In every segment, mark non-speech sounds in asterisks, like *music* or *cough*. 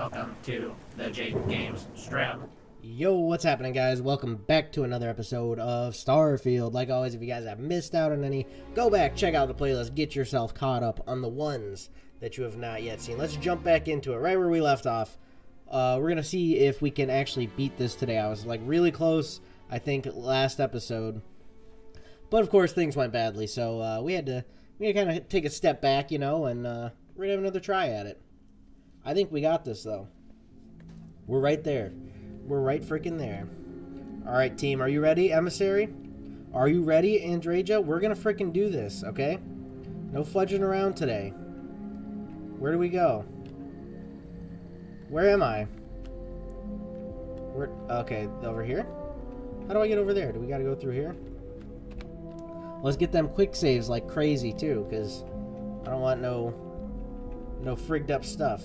welcome to the Jake Games Strip. Yo, what's happening, guys? Welcome back to another episode of Starfield. Like always, if you guys have missed out on any, go back, check out the playlist, get yourself caught up on the ones that you have not yet seen. Let's jump back into it, right where we left off. Uh, we're gonna see if we can actually beat this today. I was like really close, I think, last episode, but of course things went badly, so uh, we had to we to kind of take a step back, you know, and uh, we're gonna have another try at it. I think we got this though. We're right there. We're right freaking there. All right, team, are you ready, emissary? Are you ready, Andreja? We're gonna freaking do this, okay? No fudging around today. Where do we go? Where am I? Where? Okay, over here. How do I get over there? Do we gotta go through here? Let's get them quick saves like crazy too, because I don't want no no frigged up stuff.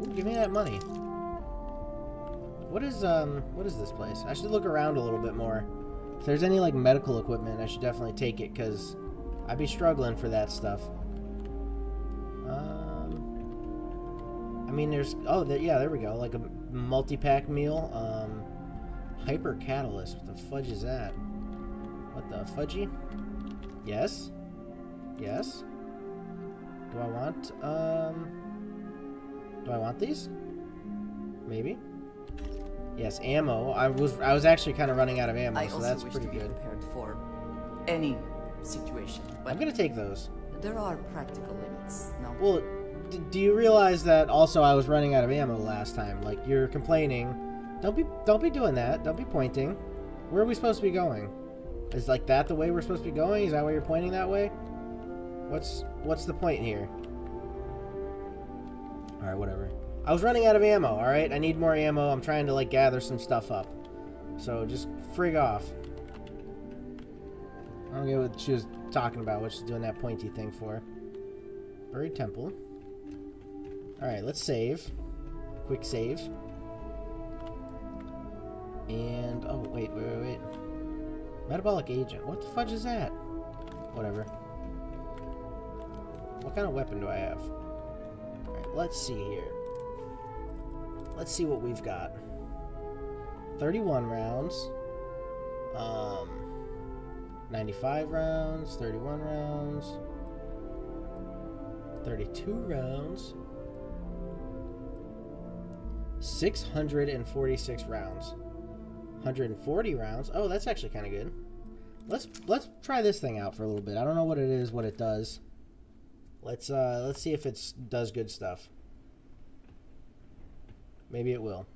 Ooh, give me that money. What is um what is this place? I should look around a little bit more. If there's any like medical equipment, I should definitely take it because I'd be struggling for that stuff. Um, I mean, there's oh there, yeah, there we go, like a multi-pack meal. Um, hyper catalyst. What the fudge is that? What the fudgy? Yes. Yes. Do I want um? Do I want these? Maybe. Yes, ammo. I was I was actually kind of running out of ammo, I so that's pretty good. prepared for any situation. But I'm gonna take those. there are practical limits. No. Well, d- do you realize that also I was running out of ammo last time? Like you're complaining. Don't be don't be doing that. Don't be pointing. Where are we supposed to be going? Is like that the way we're supposed to be going? Is that why you're pointing that way? What's what's the point here? All right, whatever. I was running out of ammo. All right, I need more ammo. I'm trying to like gather some stuff up. So just frig off. I don't get what she was talking about. What she's doing that pointy thing for. Buried temple. All right, let's save. Quick save. And oh wait, wait, wait, wait. Metabolic agent. What the fudge is that? Whatever. What kind of weapon do I have? Let's see here. Let's see what we've got. 31 rounds. Um 95 rounds, 31 rounds. 32 rounds. 646 rounds. 140 rounds. Oh, that's actually kind of good. Let's let's try this thing out for a little bit. I don't know what it is, what it does. Let's uh let's see if it does good stuff. Maybe it will.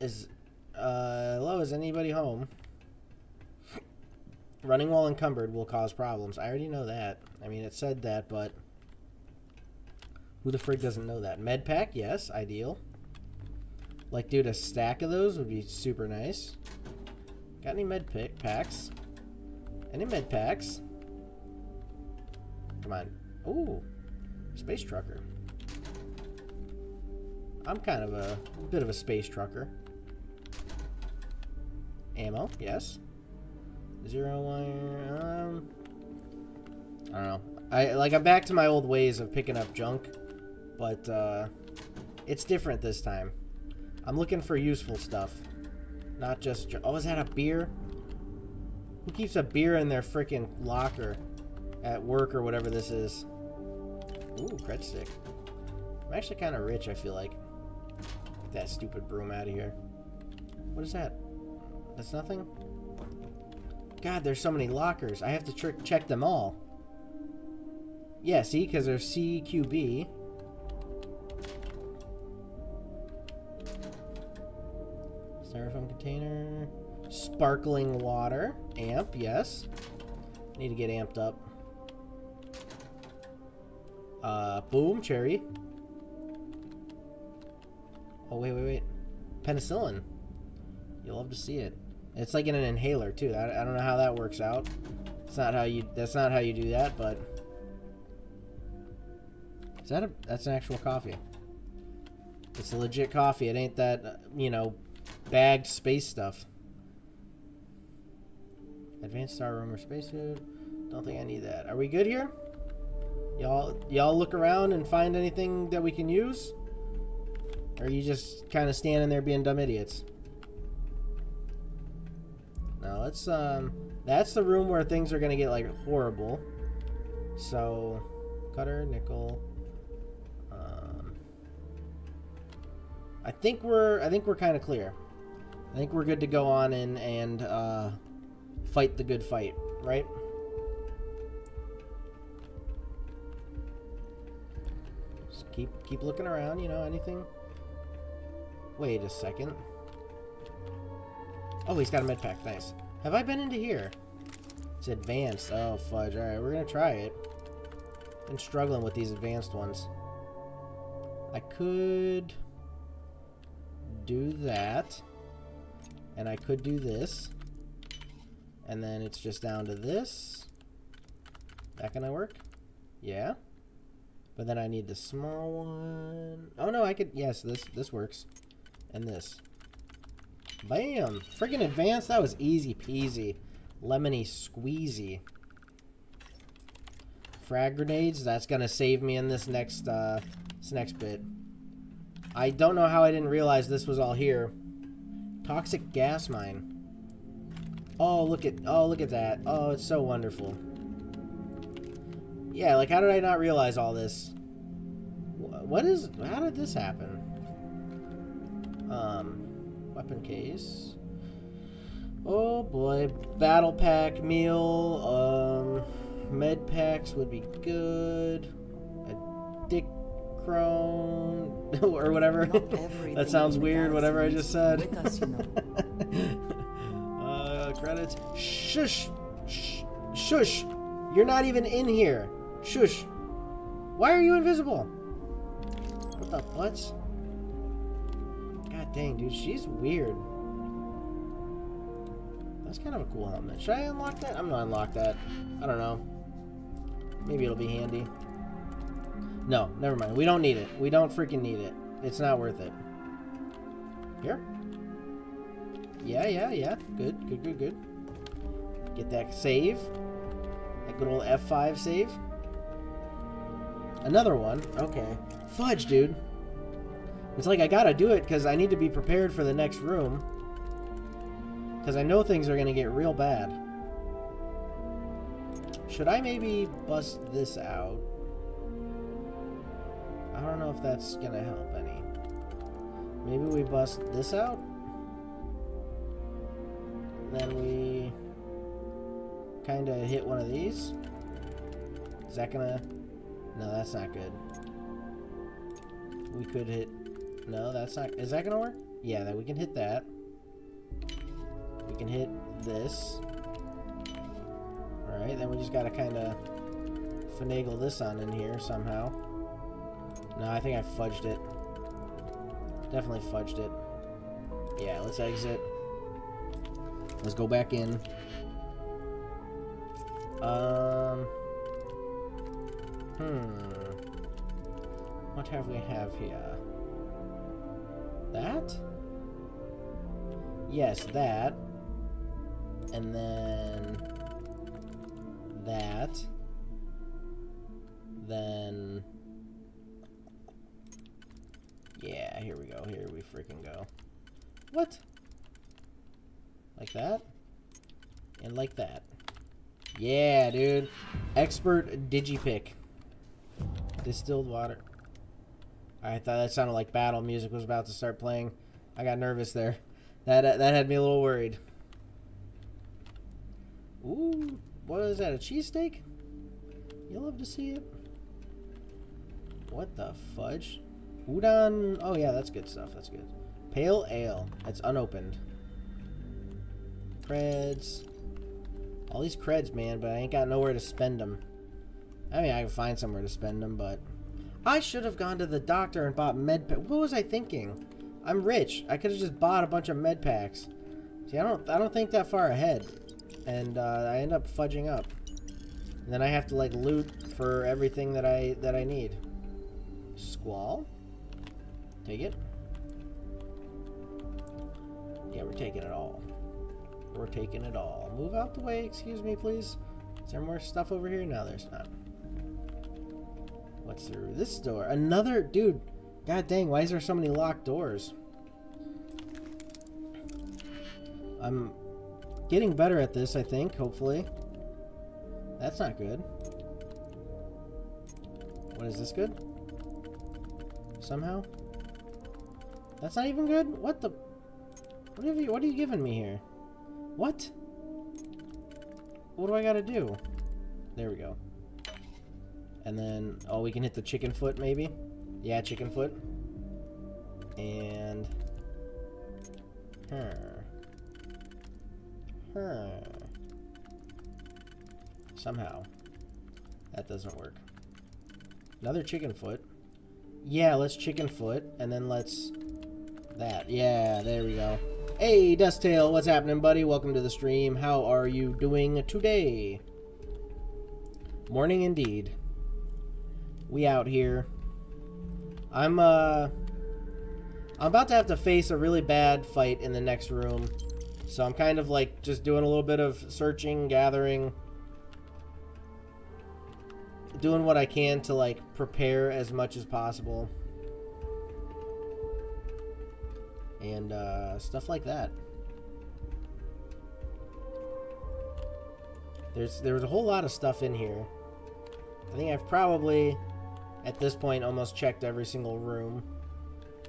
Is uh hello, is anybody home? Running while encumbered will cause problems. I already know that. I mean, it said that, but who the frig doesn't know that? Med pack, yes, ideal. Like, dude, a stack of those would be super nice. Got any med packs? Any med packs? Come on. Ooh, space trucker. I'm kind of a bit of a space trucker. Ammo, yes. Zero wire. Um, I don't know. I like. I'm back to my old ways of picking up junk, but uh, it's different this time. I'm looking for useful stuff, not just. ju- Oh, is that a beer? Who keeps a beer in their freaking locker at work or whatever this is? Ooh, cred stick. I'm actually kind of rich. I feel like. Get that stupid broom out of here. What is that? That's nothing. God, there's so many lockers. I have to check them all. Yeah, see, because there's CQB. Styrofoam container. Sparkling water. Amp, yes. Need to get amped up. Uh, boom, cherry. Oh, wait, wait, wait. Penicillin. You'll love to see it. It's like in an inhaler, too. I, I don't know how that works out. It's not how you, that's not how you do that, but... Is that a, that's an actual coffee. It's a legit coffee. It ain't that, uh, you know, bagged space stuff. Advanced star room or spacesuit. Don't think I need that. Are we good here? Y'all, y'all look around and find anything that we can use? Or are you just kind of standing there being dumb idiots? Now let's, um, that's the room where things are gonna get, like, horrible. So, cutter, nickel, um, I think we're, I think we're kind of clear. I think we're good to go on in and, uh, fight the good fight, right? Just keep keep looking around, you know, anything. Wait a second. Oh, he's got a med pack. Nice. Have I been into here? It's advanced. Oh, fudge. Alright, we're gonna try it. Been struggling with these advanced ones. I could do that. And I could do this. And then it's just down to this. That gonna work? Yeah. But then I need the small one. Oh no, I could yes, this this works. And this. Bam! Freaking advanced, that was easy peasy. Lemony squeezy. Frag grenades, that's gonna save me in this next uh this next bit. I don't know how I didn't realize this was all here. Toxic gas mine. Oh, look at oh, look at that. Oh, it's so wonderful. Yeah, like how did I not realize all this? What is how did this happen? Um weapon case. Oh boy, battle pack meal, um med packs would be good. A dick crone *laughs* or whatever. *laughs* that sounds weird whatever I just said. Us, you know. *laughs* Shush! Shh! Shush! You're not even in here. Shush! Why are you invisible? What the butts? God dang, dude, she's weird. That's kind of a cool helmet. Should I unlock that? I'm gonna unlock that. I don't know. Maybe it'll be handy. No, never mind. We don't need it. We don't freaking need it. It's not worth it. Here? Yeah, yeah, yeah. Good, good, good, good. Get that save. That good old F5 save. Another one. Okay. Fudge, dude. It's like I gotta do it because I need to be prepared for the next room. Because I know things are to get real bad. Should I maybe bust this out? I don't know if that's to help any. Maybe we bust this out? Then we kind of hit one of these. Is that gonna... No, that's not good. We could hit... No, that's not... Is that gonna work? Yeah, that we can hit that. We can hit this. Alright, then we just gotta kind of finagle this on in here somehow. No, I think I fudged it. Definitely fudged it. Yeah, let's exit. Let's go back in. Um. Hmm. What have we have here? That? Yes, that. And then that. Then Yeah, here we go. Here we freaking go. What? Like that? And like that. Yeah, dude. Expert digipick. Distilled water. I thought that sounded like battle music was about to start playing. I got nervous there. That uh, that had me a little worried. Ooh, what is that? A cheesesteak? You love to see it. What the fudge? Udon. Oh yeah, that's good stuff. That's good. Pale ale. That's unopened. Creds. All these creds, man, but I ain't got nowhere to spend them. I mean, I can find somewhere to spend them, but... I should have gone to the doctor and bought med. What was I thinking? I'm rich. I could have just bought a bunch of med packs. See, I don't, I don't think that far ahead. And uh, I end up fudging up. And then I have to, like, loot for everything that I, that I need. Squall? Take it. Yeah, we're taking it all. We're taking it all. Move out the way, excuse me, please. Is there more stuff over here? No, there's not. What's through this door? Another dude. God dang, why is there so many locked doors? I'm getting better at this, I think, hopefully. That's not good. What is this good? Somehow? That's not even good? What the What have you what are you giving me here? What? What do I gotta do? There we go. And then, oh, we can hit the chicken foot, maybe? Yeah, chicken foot. And... Huh. Huh. Somehow. That doesn't work. Another chicken foot. Yeah, let's chicken foot, and then let's... That. Yeah, there we go. Hey, Dusttail, what's happening, buddy? Welcome to the stream. How are you doing today? Morning indeed. We out here. I'm, uh... I'm about to have to face a really bad fight in the next room. So I'm kind of, like, just doing a little bit of searching, gathering... Doing what I can to, like, prepare as much as possible. And, uh, stuff like that. There's, there's a whole lot of stuff in here. I think I've probably, at this point, almost checked every single room.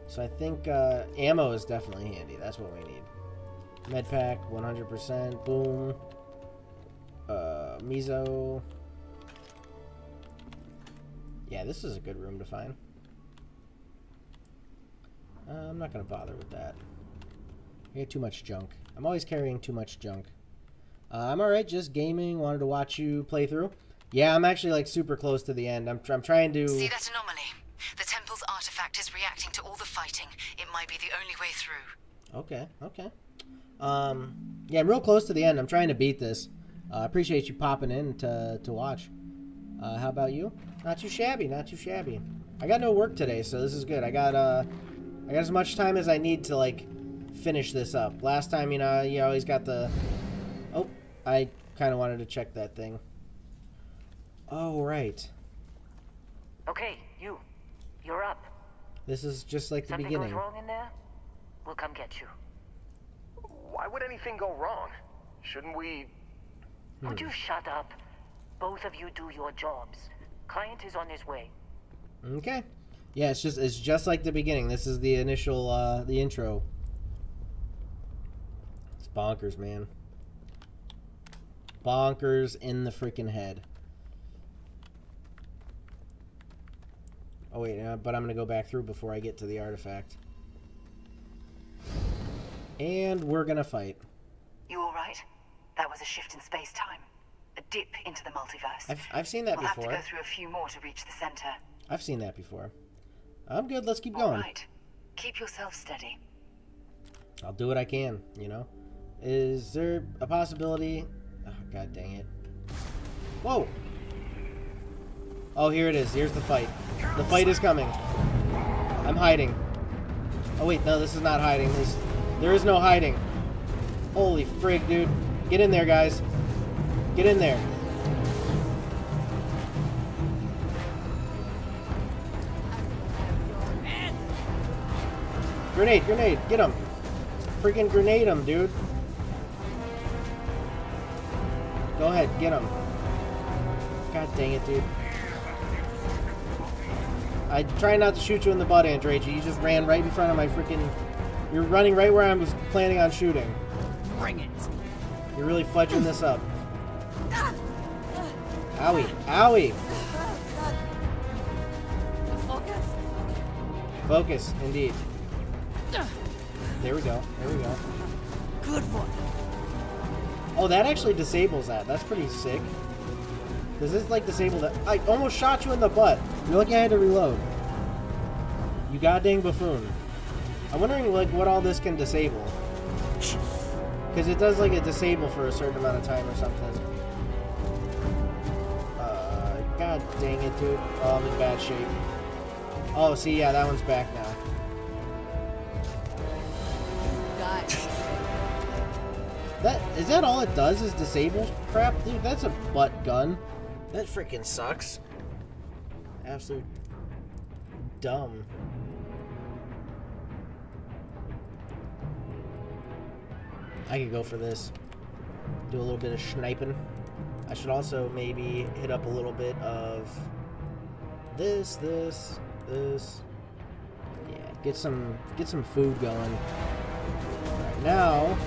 So I think uh, ammo is definitely handy. That's what we need. Med pack, 100%. Boom. Uh, Mizo. Yeah, this is a good room to find. Uh, I'm not going to bother with that. I get too much junk. I'm always carrying too much junk. Uh, I'm alright, just gaming. Wanted to watch you play through. Yeah, I'm actually like super close to the end. I'm, tr I'm trying to... See that anomaly? The temple's artifact is reacting to all the fighting. It might be the only way through. Okay, okay. Um, yeah, I'm real close to the end. I'm trying to beat this. I uh, appreciate you popping in to, to watch. Uh, how about you? Not too shabby, not too shabby. I got no work today, so this is good. I got, uh, I got as much time as I need to, like, finish this up. Last time, you know, you always got the... Oh, I kind of wanted to check that thing. Oh, right. Okay, you. You're up. This is just like the Something beginning. goes wrong in there? We'll come get you. Why would anything go wrong? Shouldn't we... Would hmm. you shut up? Both of you do your jobs. Client is on his way. Okay. Yeah, it's just it's just like the beginning. This is the initial uh the intro. It's bonkers, man. Bonkers in the freaking head. Oh wait, uh, but I'm gonna go back through before I get to the artifact. And we're gonna fight. You alright? That was a shift in space-time. A dip into the multiverse. I've I've seen that we'll before. have to go through a few more to reach the center. I've seen that before. I'm good. Let's keep going. Alright. Keep yourself steady. I'll do what I can. You know. Is there a possibility? Oh, God dang it! Whoa! Oh, here it is. Here's the fight. The fight is coming. I'm hiding. Oh wait, no, this is not hiding. This, there is no hiding. Holy frig, dude! Get in there, guys. Get in there. Grenade, grenade, get him. Freaking grenade him, dude. Go ahead, get him. God dang it, dude. I try not to shoot you in the butt, Andreja. You just ran right in front of my freaking... You're running right where I was planning on shooting. Bring it. You're really fudging this up. Owie. Owie. Focus. Focus, indeed. There we go. There we go. Good one. Oh, that actually disables that. That's pretty sick. Does this, like, disable that? I almost shot you in the butt. You're lucky I had to reload. You goddamn buffoon. I'm wondering, like, what all this can disable. Because it does, like, a disable for a certain amount of time or something. Uh, god dang it, dude. Oh, I'm in bad shape. Oh, see, yeah, that one's back now. Die. That is that all it does is disable crap? Dude, that's a butt gun. That freaking sucks. Absolute dumb. I could go for this. Do a little bit of sniping. I should also maybe hit up a little bit of this, this, this. Yeah, get some get some food going. Right now.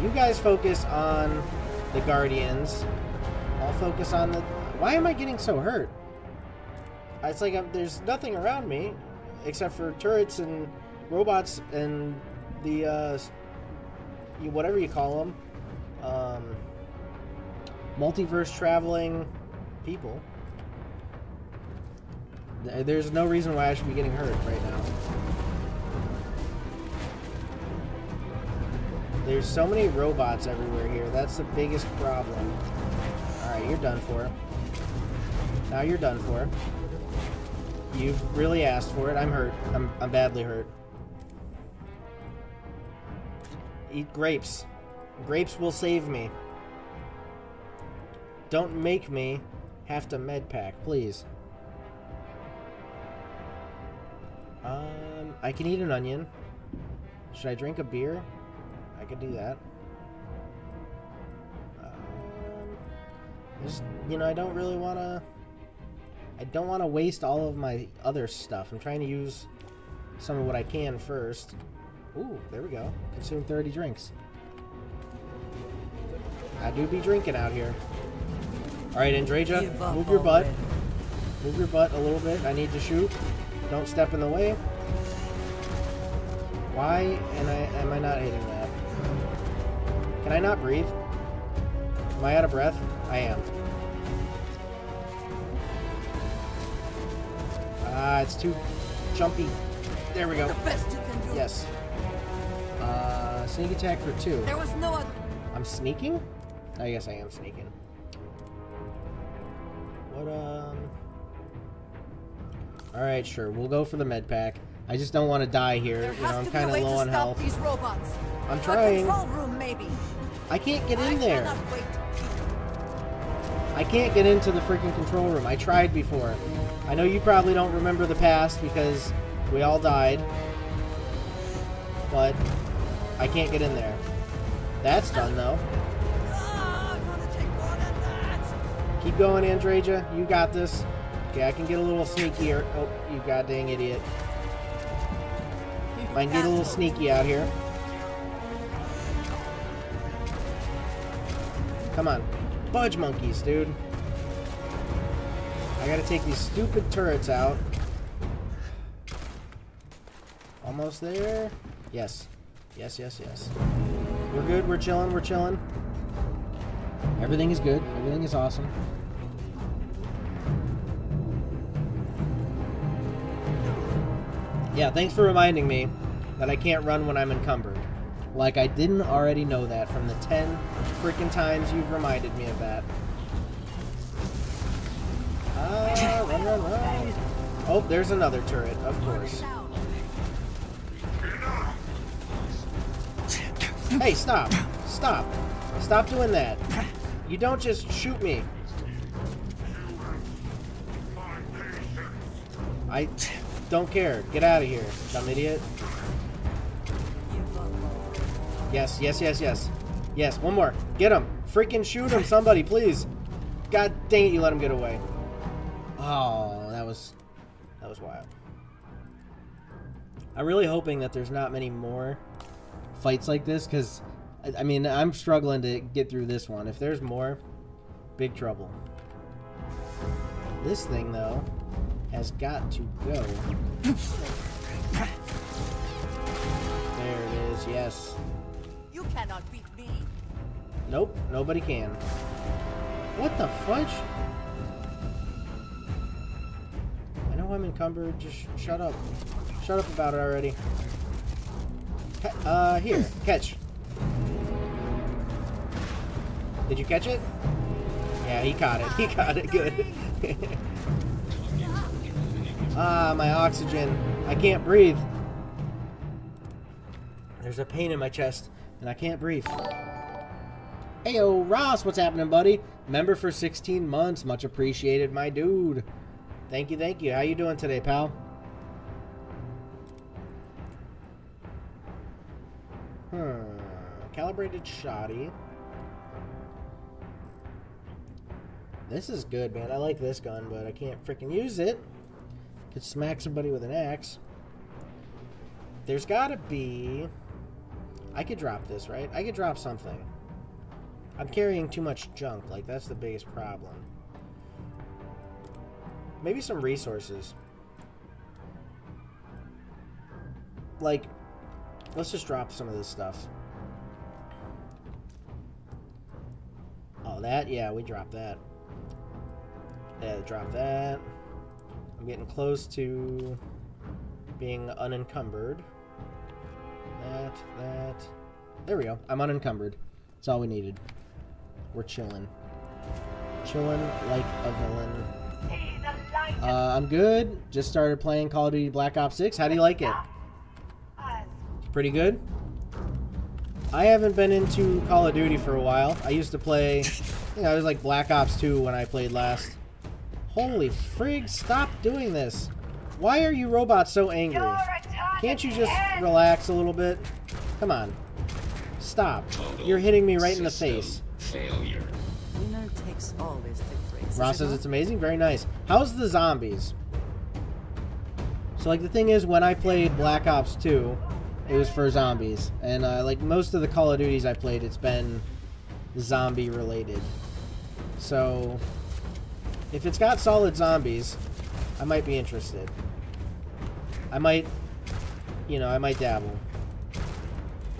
You guys focus on the Guardians. I'll focus on the. Why am I getting so hurt? It's like I'm, there's nothing around me except for turrets and robots and the uh, you- whatever you call them, um, multiverse traveling people. There- There's no reason why I should be getting hurt right now. There's so many robots everywhere here. That's the biggest problem. Alright, you're done for. Now you're done for. You've really asked for it. I'm hurt. I'm, I'm badly hurt. Eat grapes. Grapes will save me. Don't make me have to med pack, please. Um, I can eat an onion. Should I drink a beer? I could do that. Um, just, you know, I don't really want to... I don't want to waste all of my other stuff. I'm trying to use some of what I can first. Ooh, there we go. Consume 30 drinks. I do be drinking out here. Alright, Andreja, move your butt. Move your butt a little bit. I need to shoot. Don't step in the way. Why am I, am I not hitting that? Can I not breathe? Am I out of breath? I am. Ah, it's too jumpy. There we go. The best you can do. Yes. Uh, sneak attack for two. There was no other. I'm sneaking? I guess I am sneaking. What, um... Alright, sure. We'll go for the med pack. I just don't want to die here. You know, I'm to be a kind of low on health. these robots. I'm trying. control room, maybe. I can't get in I there. I can't get into the freaking control room. I tried before. I know you probably don't remember the past because we all died. But I can't get in there. That's done though. Ah, gonna take more than that. Keep going, Andreja. You got this. Okay, I can get a little sneakier. Oh, you goddamn idiot. I can get a little sneaky out here. Come on. Budge monkeys, dude. I gotta take these stupid turrets out. Almost there. Yes. Yes, yes, yes. We're good. We're chilling. We're chilling. Everything is good. Everything is awesome. Yeah, thanks for reminding me that I can't run when I'm encumbered. Like I didn't already know that from the 10 freaking times you've reminded me of that. Ah, run, run, run. Oh, there's another turret, of course. Hey, stop. Stop. Stop doing that. You don't just shoot me. I don't care. Get out of here, dumb idiot. Yes, yes, yes, yes. Yes, one more. Get him. Freaking shoot him, somebody, please. God dang it, you let him get away. Oh, that was... That was wild. I'm really hoping that there's not many more fights like this, because, I, I mean, I'm struggling to get through this one. If there's more, big trouble. This thing, though, has got to go. There it is, yes. You cannot beat me. Nope, nobody can. What the fudge? I know I'm encumbered, just sh- shut up. Shut up about it already. Uh, here, *laughs* catch. Did you catch it? Yeah, he caught it. He caught it, good. *laughs* ah, my oxygen. I can't breathe. There's a pain in my chest, and I can't breathe. Heyo, Ross, what's happening, buddy? Member for 16 months. Much appreciated, my dude. Thank you, thank you. How you doing today, pal? Hmm. Calibrated shoddy. This is good, man. I like this gun, but I can't freaking use it. Could smack somebody with an axe. There's gotta be... I could drop this, right? I could drop something. I'm carrying too much junk. Like, that's the biggest problem. Maybe some resources. Like, let's just drop some of this stuff. Oh, that? Yeah, we dropped that. Yeah, drop that. I'm getting close to being unencumbered. That, that. There we go. I'm unencumbered. That's all we needed. We're chilling. Chilling like a villain. Uh, I'm good. Just started playing Call of Duty Black Ops 6. How do you like it? Pretty good? I haven't been into Call of Duty for a while. I used to play, I know, it was like Black Ops 2 when I played last. Holy frig, stop doing this. Why are you robots so angry? Can't you just relax a little bit? Come on. Stop. You're hitting me right in the face. Failure. Winner takes all is victory. Ross says it's amazing. Very nice. How's the zombies? So, like, the thing is, when I played Black Ops 2, it was for zombies. And, uh, like, most of the Call of Duties I played, it's been zombie related. So, if it's got solid zombies, I might be interested. I might, you know, I might dabble.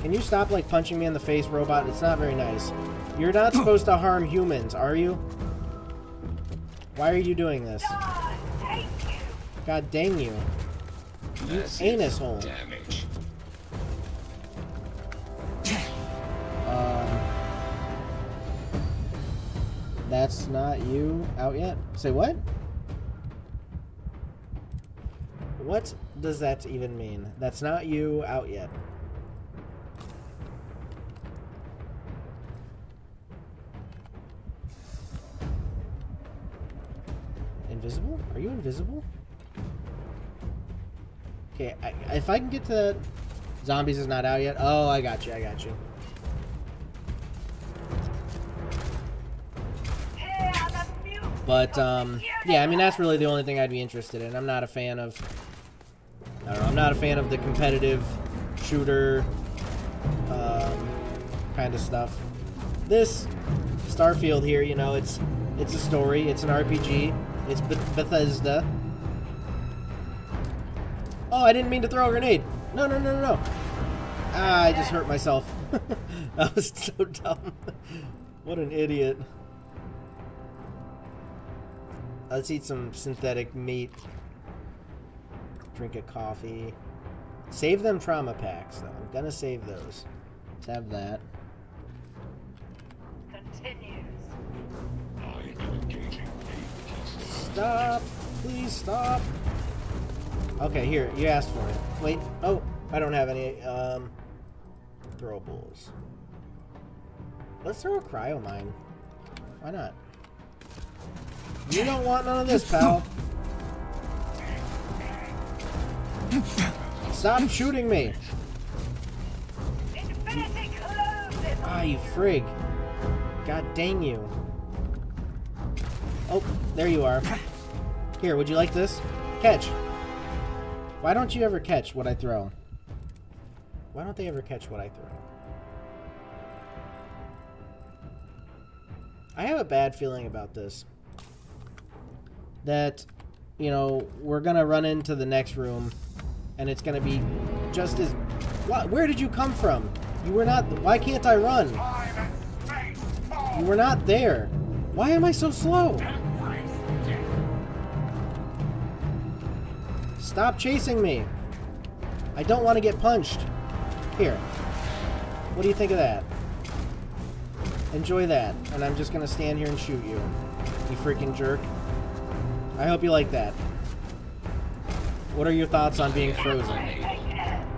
Can you stop, like, punching me in the face, robot? It's not very nice. You're not *clears throat* supposed to harm humans, are you? Why are you doing this? God dang you. You Massive anus hole. Damage. Um, that's not you out yet? Say what? What does that even mean? That's not you out yet. Invisible? Are you invisible? Okay, I, if I can get to that... Zombies is not out yet? Oh, I got you, I got you. But, um, yeah, I mean, that's really the only thing I'd be interested in. I'm not a fan of... I don't know, I'm not a fan of the competitive shooter um, kind of stuff. This Starfield here, you know, it's it's a story, it's an RPG, it's Beth- Bethesda. Oh, I didn't mean to throw a grenade. No, no, no, no, no. Ah, I just hurt myself. *laughs* that was so *laughs* dumb. what an idiot. Let's eat some synthetic meat. Drink a coffee. Save them trauma packs, though. I'm gonna save those. Let's have that. A Stop! Please stop! Okay, here. You asked for it. Wait. Oh, I don't have any. Um, throwables. Let's throw a cryo mine. Why not? You don't want none of this, pal. Stop shooting me! Ah, you frig. God dang you. Oh, there you are. Here, would you like this? Catch. Why don't you ever catch what I throw? Why don't they ever catch what I throw? I have a bad feeling about this. That, you know, we're gonna run into the next room, and it's gonna be just as. What? Where did you come from? You were not. Why can't I run? You were not there. Why am I so slow? Stop chasing me. I don't want to get punched. Here. What do you think of that? Enjoy that. And I'm just going to stand here and shoot you. You freaking jerk. I hope you like that. What are your thoughts on being frozen?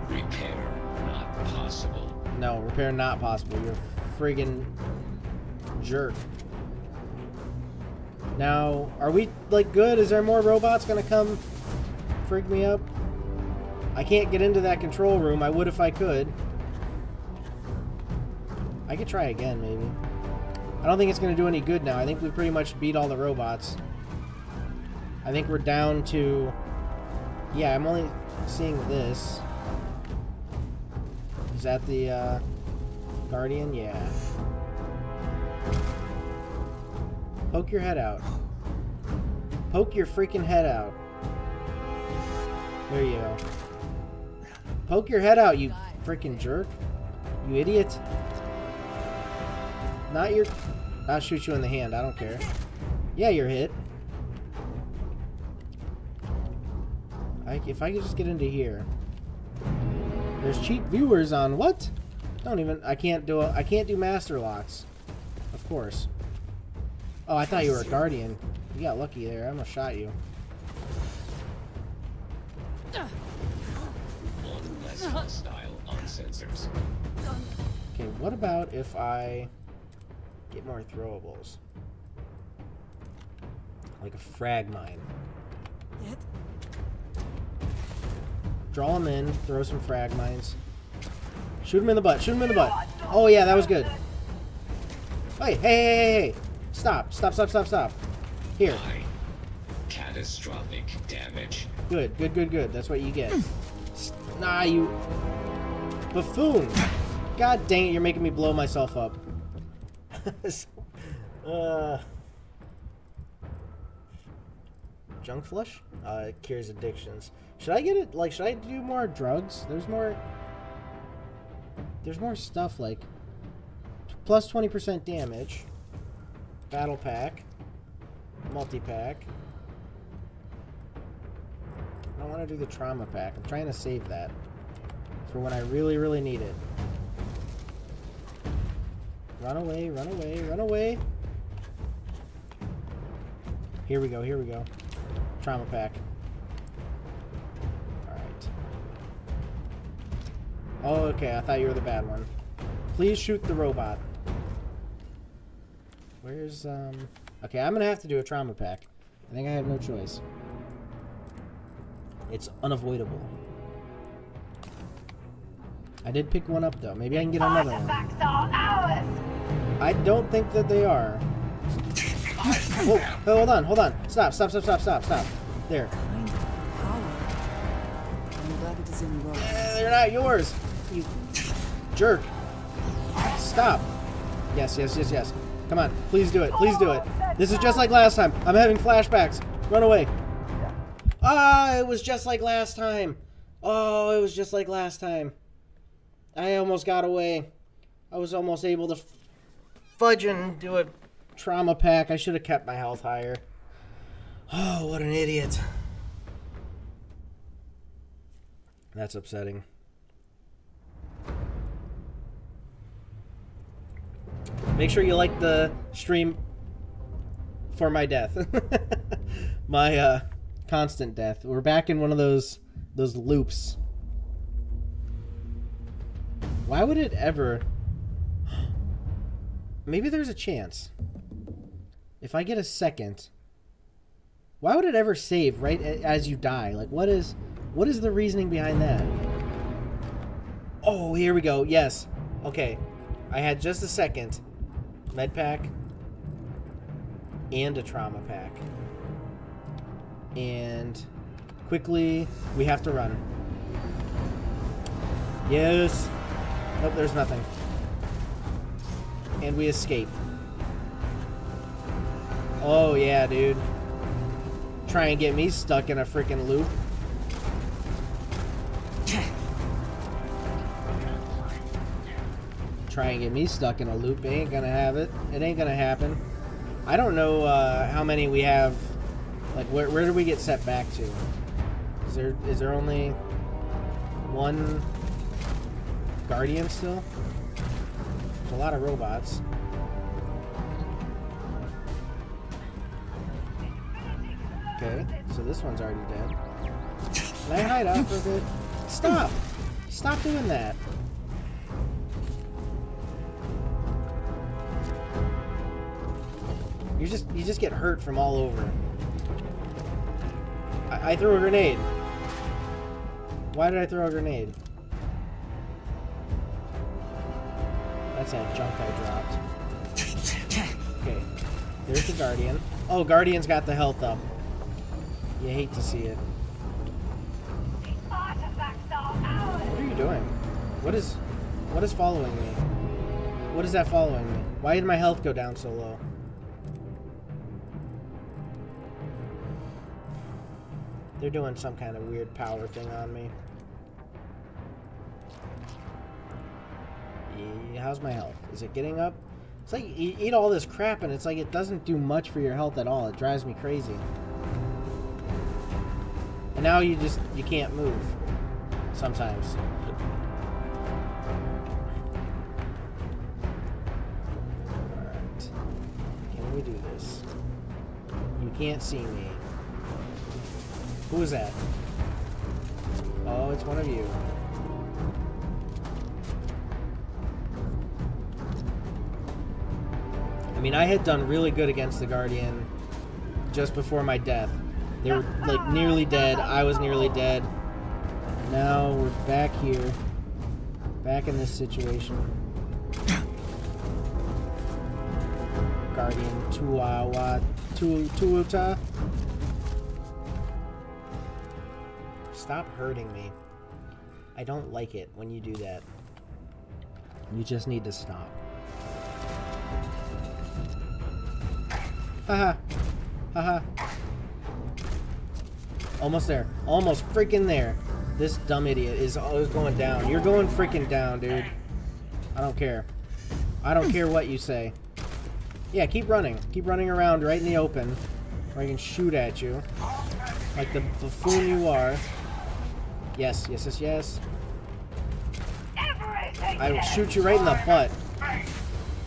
Repair not possible. No, repair not possible. You're a friggin' jerk. Now, are we, like, good? Is there more robots gonna come freak me up? I can't get into that control room. I would if I could. I could try again, maybe. I don't think it's gonna do any good now. I think we pretty much beat all the robots. I think we're down to... Yeah, I'm only seeing this. Is that the, uh... Guardian? Yeah. Poke your head out. Poke your freaking head out. There you go. Poke your head out, you freaking jerk. You idiot. Not your... I'll shoot you in the hand. I don't care. Yeah, you're hit. I, if I could just get into here. There's cheap viewers on what? Don't even... I can't do... A, I can't do master locks. Of course. Oh, I thought you were a guardian. You got lucky there. I almost shot you. Okay, what about if I get more throwables? Like a frag mine. Draw them in, throw some frag mines. Shoot him in the butt, shoot him in the butt. Oh yeah, that was good. Hey, hey, hey, hey, hey. Stop, stop, stop, stop, stop. Here. Catastrophic damage. Good, good, good, good. That's what you get. Nah, you... Buffoon! God dang it, you're making me blow myself up. *laughs* uh... Junk flush? Uh, it cures addictions. Should I get it, like, should I do more drugs? There's more... There's more stuff, like... Plus 20% damage. Battle pack. Multi-pack. I want to do the trauma pack. I'm trying to save that for when I really, really need it. Run away, run away, run away. Here we go, here we go. Trauma pack. Oh, okay, I thought you were the bad one. Please shoot the robot. Where's, um... Okay, I'm gonna have to do a trauma pack. I think I have no choice. It's unavoidable. I did pick one up though. Maybe I can get another one. Artifacts are ours! I don't think that they are. Whoa, *laughs* hold on, hold on. Stop, stop, stop, stop, stop, stop. There. Kind of power. I'm glad it is in your Eh, they're not yours. You jerk. Stop. Yes, yes, yes, yes. Come on, please do it. Please do it. This is just like last time. I'm having flashbacks. Run away. Ah, it was just like last time. Oh, it was just like last time. I almost got away. I was almost able to fudge and do a trauma pack. I should have kept my health higher. Oh, what an idiot. That's upsetting. Make sure you like the stream for my death. *laughs* my uh constant death. We're back in one of those those loops. Why would it ever *gasps* Maybe there's a chance. If I get a second, why would it ever save right as you die? Like what is what is the reasoning behind that? Oh, here we go. Yes. Okay. I had just a second. Med pack and a trauma pack. And quickly, we have to run. Yes. Nope, there's nothing. And we escape. Oh, yeah, dude. Try and get me stuck in a freaking loop. Try and get me stuck in a loop. They Ain't gonna have it. It ain't gonna happen. I don't know uh, how many we have. Like, where, where do we get set back to? Is there is there only one guardian still? There's a lot of robots. Okay, so this one's already dead. Can I hide out for a bit? Stop! Stop doing that. You just you just get hurt from all over. I, I threw a grenade. Why did I throw a grenade? That's that junk I dropped. Okay. There's the Guardian. Oh, Guardian's got the health up. You hate to see it. What are you doing? What is... What is following me? What is that following me? Why did my health go down so low? They're doing some kind of weird power thing on me. How's my health? Is it getting up? It's like you eat all this crap and it's like it doesn't do much for your health at all. It drives me crazy. And now you just you can't move sometimes. Alright. Can we do this? You can't see me. Who is that? Oh, it's one of you. I mean, I had done really good against the Guardian just before my death. They were like nearly dead. I was nearly dead. Now we're back here. Back in this situation. Guardian Tuawa Tu. Stop hurting me. I don't like it when you do that. You just need to stop. Haha. Haha. Almost there. Almost freaking there. This dumb idiot is always going down. You're going freaking down, dude. I don't care. I don't care what you say. Yeah, keep running. Keep running around right in the open. Where I can shoot at you. Like the buffoon you are. Yes, yes, yes, yes. Everything I will shoot you right in the butt.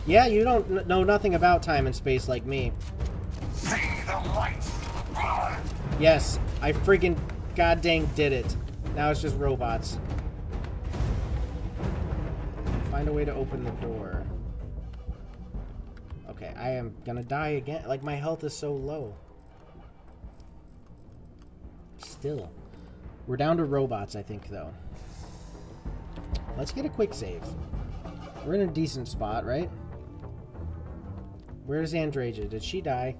Yeah, you don't know nothing about time and space like me. See the lights. Yes, I freaking god dang did it. Now it's just robots. Find a way to open the door. Okay, I am gonna die again. Like, my health is so low. Still. We're down to robots, I think, though. Let's get a quick save. We're in a decent spot, right? Where's Andreja? Did she die?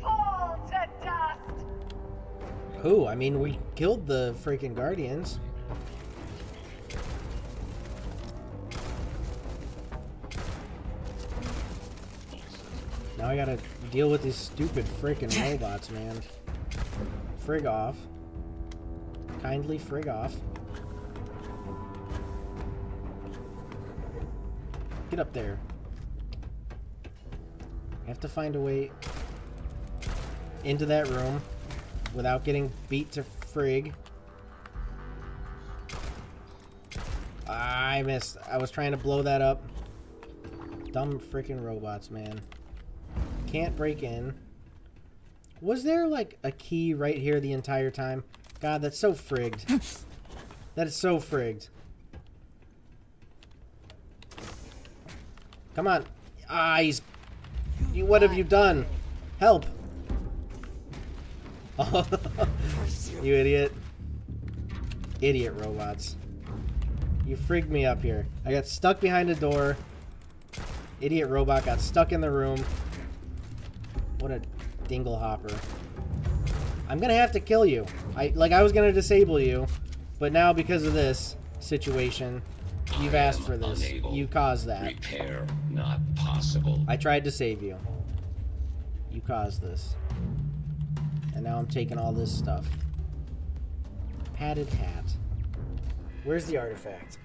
fall to dust. Who? I mean, we killed the freaking Guardians. Now I gotta deal with these stupid freaking *laughs* robots, man. Frig off. Kindly frig off. Get up there. I have to find a way into that room without getting beat to frig. I missed. I was trying to blow that up. Dumb freaking robots, man. Can't break in. Was there like a key right here the entire time? God, that's so frigged. *laughs* that is so frigged. Come on. Ah, he's... You, what have you done? Help. *laughs* *laughs* you idiot. Idiot robots. You frigged me up here. I got stuck behind a door. Idiot robot got stuck in the room. What a dingle hopper. I'm gonna have to kill you. I like I was gonna disable you, but now because of this situation, you've asked for this. You caused that. Repair not possible. I tried to save you. You caused this. And now I'm taking all this stuff. Padded hat. Where's the artifact?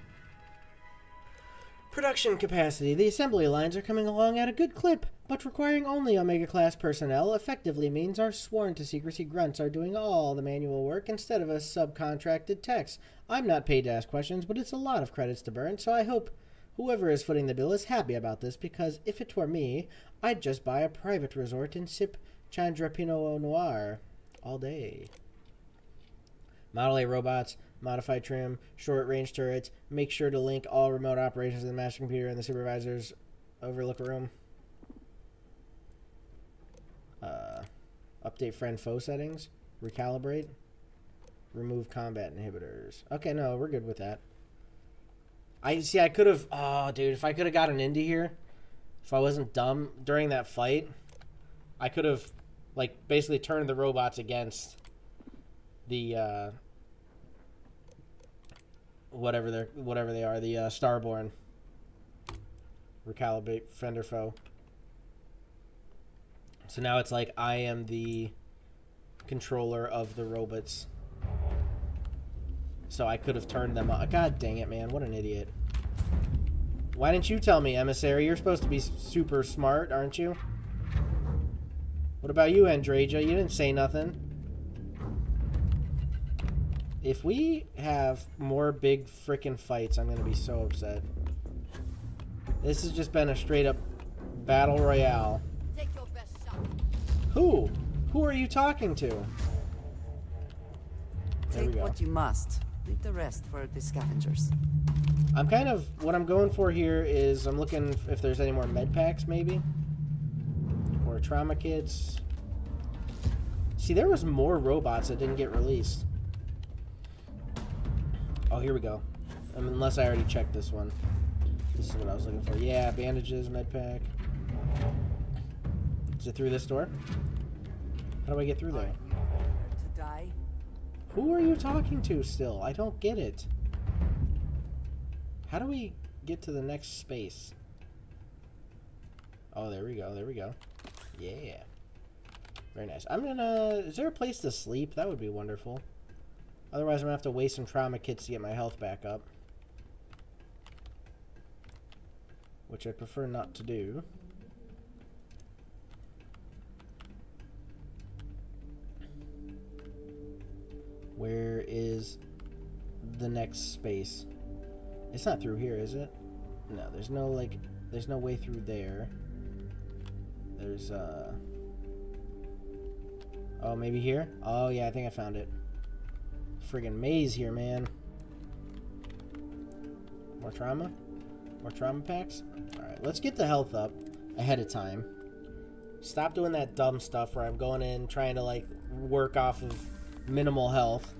Production capacity. The assembly lines are coming along at a good clip, but requiring only Omega class personnel effectively means our sworn to secrecy grunts are doing all the manual work instead of us subcontracted techs. I'm not paid to ask questions, but it's a lot of credits to burn, so I hope whoever is footing the bill is happy about this because if it were me, I'd just buy a private resort and sip Chandra Pinot Noir all day. Model A robots, modify trim, short range turrets. Make sure to link all remote operations to the master computer and the supervisor's overlook room. Uh, update friend foe settings. Recalibrate. Remove combat inhibitors. Okay, no, we're good with that. I see. I could have. Oh, dude, if I could have gotten indie here, if I wasn't dumb during that fight, I could have, like, basically turned the robots against the uh, whatever they're whatever they are, the uh, Starborn. Recalibrate fender foe. So now it's like I am the controller of the robots. So I could have turned them on. God dang it, man. What an idiot. Why didn't you tell me, Emissary? You're supposed to be super smart, aren't you? What about you, Andreja? You didn't say nothing. If we have more big freaking fights, I'm to be so upset. This has just been a straight up battle royale. Who? Who are you talking to? Take what you must. Leave the rest for the scavengers. I'm kind of what I'm going for here is I'm looking if there's any more med packs maybe or trauma kits. See, there was more robots that didn't get released. Oh, here we go. Unless I already checked this one. This is what I was looking for. Yeah, bandages, med pack. Is it through this door? How do I get through there? Who are you talking to still? I don't get it. How do we get to the next space? Oh, there we go. There we go. Yeah. Very nice. I'm gonna... Is there a place to sleep? That would be wonderful. Otherwise, I'm gonna have to waste some trauma kits to get my health back up. Which I prefer not to do. Where is the next space? It's not through here, is it? No, there's no, like, there's no way through there. There's, uh... Oh, maybe here? Oh, yeah, I think I found it. Friggin' maze here, man. More trauma? More trauma packs? Alright, let's get the health up ahead of time. Stop doing that dumb stuff where I'm going in trying to, like, work off of minimal health.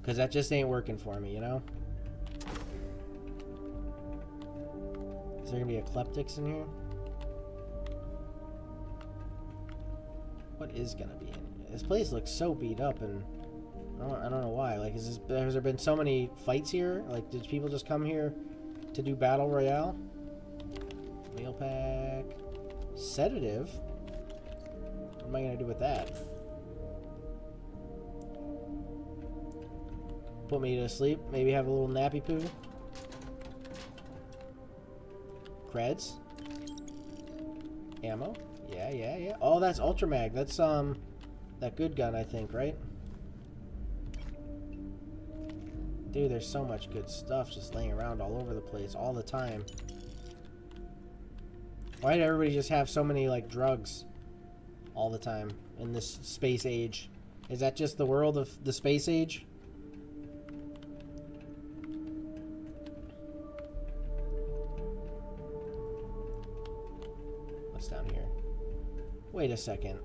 Because that just ain't working for me, you know? Is there going to be Ecliptics in here? What is going to be in here? This place looks so beat up and... I don't, I don't know why. Like, is this, has there been so many fights here? Like, did people just come here to do Battle Royale? Meal pack. Sedative? What am I going to do with that? Put me to sleep. Maybe have a little nappy poo. Creds. Ammo. Yeah, yeah, yeah. Oh, that's Ultramag. That's, um, that good gun, I think, right? Dude, there's so much good stuff just laying around all over the place all the time. Why did everybody just have so many, like, drugs all the time in this space age? Is that just the world of the space age? Wait a second.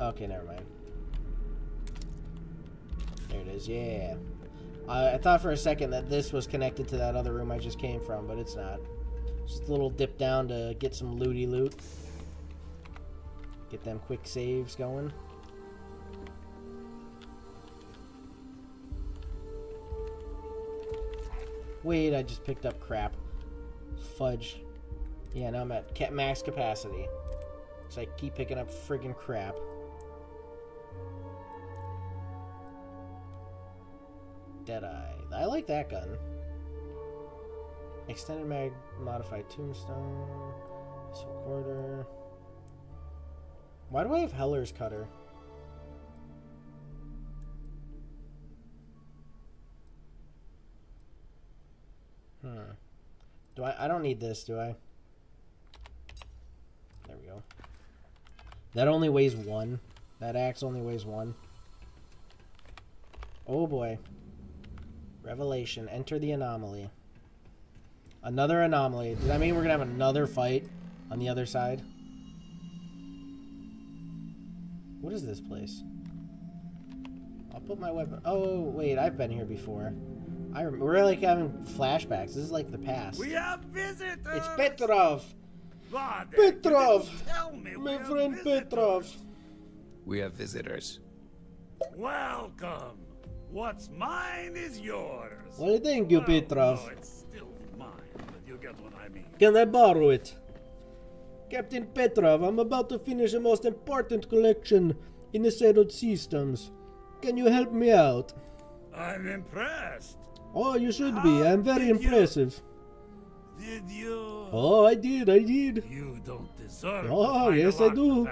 Okay, never mind. There it is, yeah. I, I thought for a second that this was connected to that other room I just came from, but it's not. Just a little dip down to get some looty loot. Get them quick saves going. Wait, I just picked up crap. Fudge. Yeah, now I'm at max capacity. So I keep picking up friggin' crap. Deadeye. I like that gun. Extended mag modified tombstone. Missile quarter. Why do I have Heller's cutter? Hmm. Do I? I don't need this, do I? There we go. That only weighs one. That axe only weighs one. Oh boy. Revelation. Enter the anomaly. Another anomaly. Does that mean we're gonna have another fight on the other side? What is this place? I'll put my weapon. Oh wait, I've been here before. I rem- we're like having flashbacks. This is like the past. We have visitors! It's Petrov, Petrov! Tell me my friend. Petrov. We have visitors. Welcome. What's mine is yours. Well, thank you, Well, Petrov. No, it's still mine, but you get what I mean. Can I borrow it? Captain Petrov, I'm about to finish the most important collection in the settled systems. Can you help me out? I'm impressed. Oh, you should be. I'm very Did you- impressive. Did you? Oh, I did, I did. You don't deserve. Oh, yes, I do.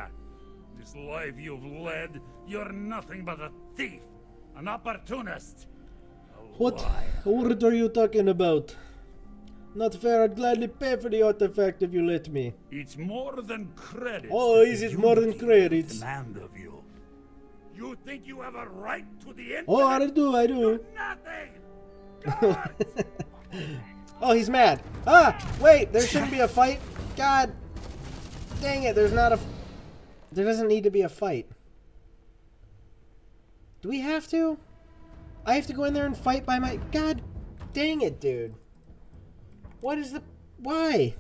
This life you've led, you're nothing but a thief, an opportunist. a What? liar. What are you talking about? Not fair, I'd gladly pay for the artifact if you let me. It's more than credit. Oh, is it more than credit? Demand of you. You think you have a right to the infinite? Oh, I do, I do. Nothing. *laughs* Oh, he's mad. Ah, wait, there shouldn't be a fight. God, dang it, there's not a. There doesn't need to be a fight. Do we have to? I have to go in there and fight by my. God, dang it, dude. What is the? Why?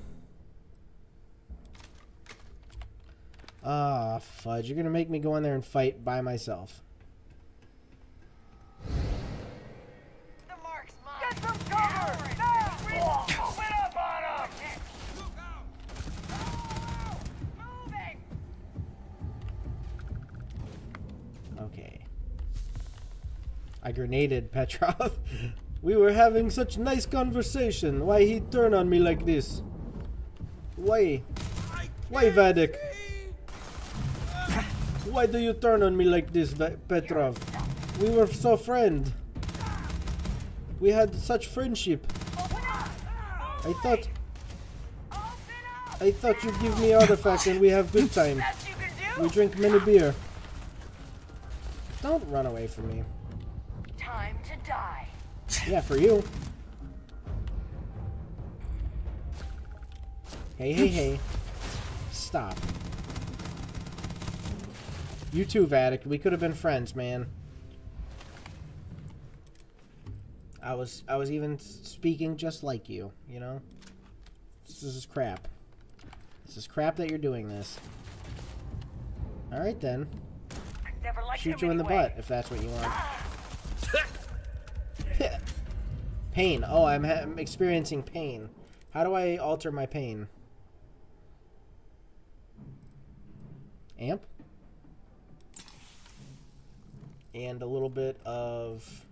Ah, fudge! You're gonna make me go in there and fight by myself. I Petrov. we were having such nice conversation. Why he turn on me like this? Why? Why, Vadik? Why do you turn on me like this, Va- Petrov? We were so friend. We had such friendship. I thought I thought you'd give me artifact and we have good time. Best you can do? We drink many beer. Don't run away from me. Time to die. Yeah, for you. Hey, hey, hey. Stop. You too, Vatic. We could have been friends, man. I was I was even speaking just like you, you know? This is crap. This is crap that you're doing this. Alright then. Shoot you in the butt if that's what you want. Pain. Oh, I'm, I'm experiencing pain. How do I alter my pain? Amp. And a little bit of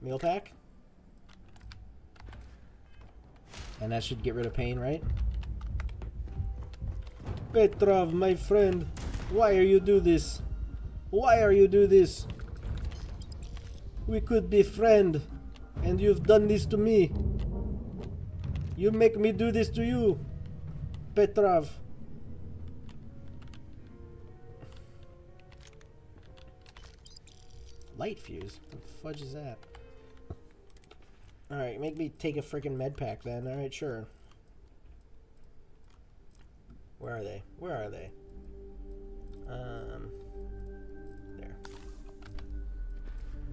meal pack. And that should get rid of pain, right? Petrov, my friend, why are you do this? Why are you do this? We could be friend, and you've done this to me. You make me do this to you, Petrov. Light fuse. What the fudge is that? Alright, make me take a freaking med pack then. Alright, sure. Where are they? Where are they? Um, there.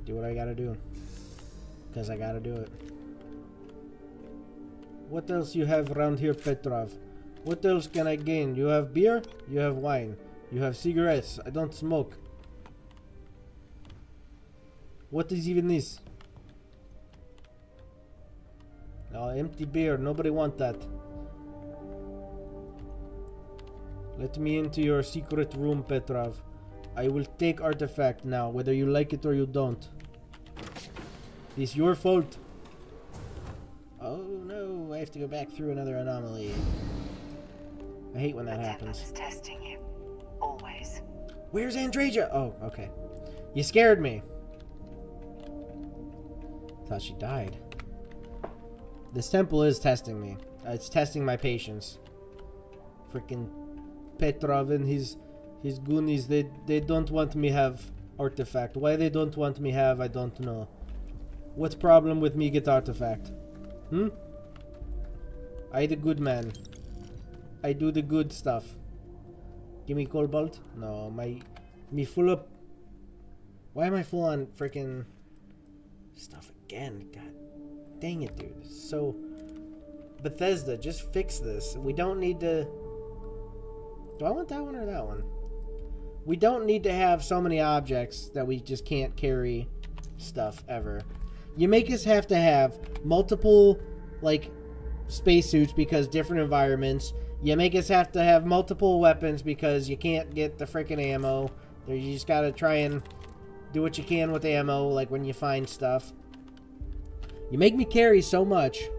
Do what I gotta do. Because I gotta do it. What else you have around here, Petrov? What else can I gain? You have beer? You have wine. You have cigarettes. I don't smoke. What is even this? No, empty beer. Nobody want that. Let me into your secret room, Petrov. I will take artifact now, whether you like it or you don't. It's your fault. Oh no, I have to go back through another anomaly. I hate when that the temple happens. is testing you. Always. Where's Andreja? Oh, okay. You scared me. Thought she died. This temple is testing me. Uh, It's testing my patience. Freaking Petrov and his his goonies, they they don't want me have artifact. Why they don't want me have, I don't know. What problem with me get artifact? Hmm? I the good man. I do the good stuff. Give me cobalt? No, my me full up. Why am I full on freaking stuff again? God dang it, dude. So Bethesda, just fix this. We don't need to. Do I want that one or that one? We don't need to have so many objects that we just can't carry stuff ever. You make us have to have multiple, like, spacesuits because different environments. You make us have to have multiple weapons because you can't get the freaking ammo. You just gotta try and do what you can with ammo, like when you find stuff. You make me carry so much,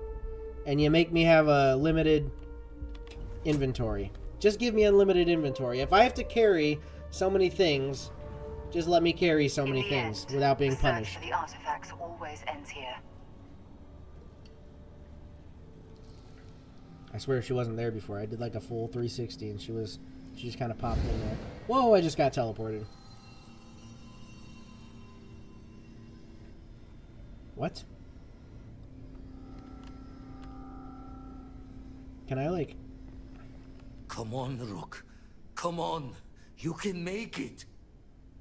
and you make me have a limited inventory. Just give me unlimited inventory. If I have to carry so many things, just let me carry so many things end, without being the punished. for the artifacts always ends here. I swear she wasn't there before. I did like a full 360 and she was she just kind of popped in there. Whoa, I just got teleported. What? Can I like Come on, Rook. Come on. You can make it.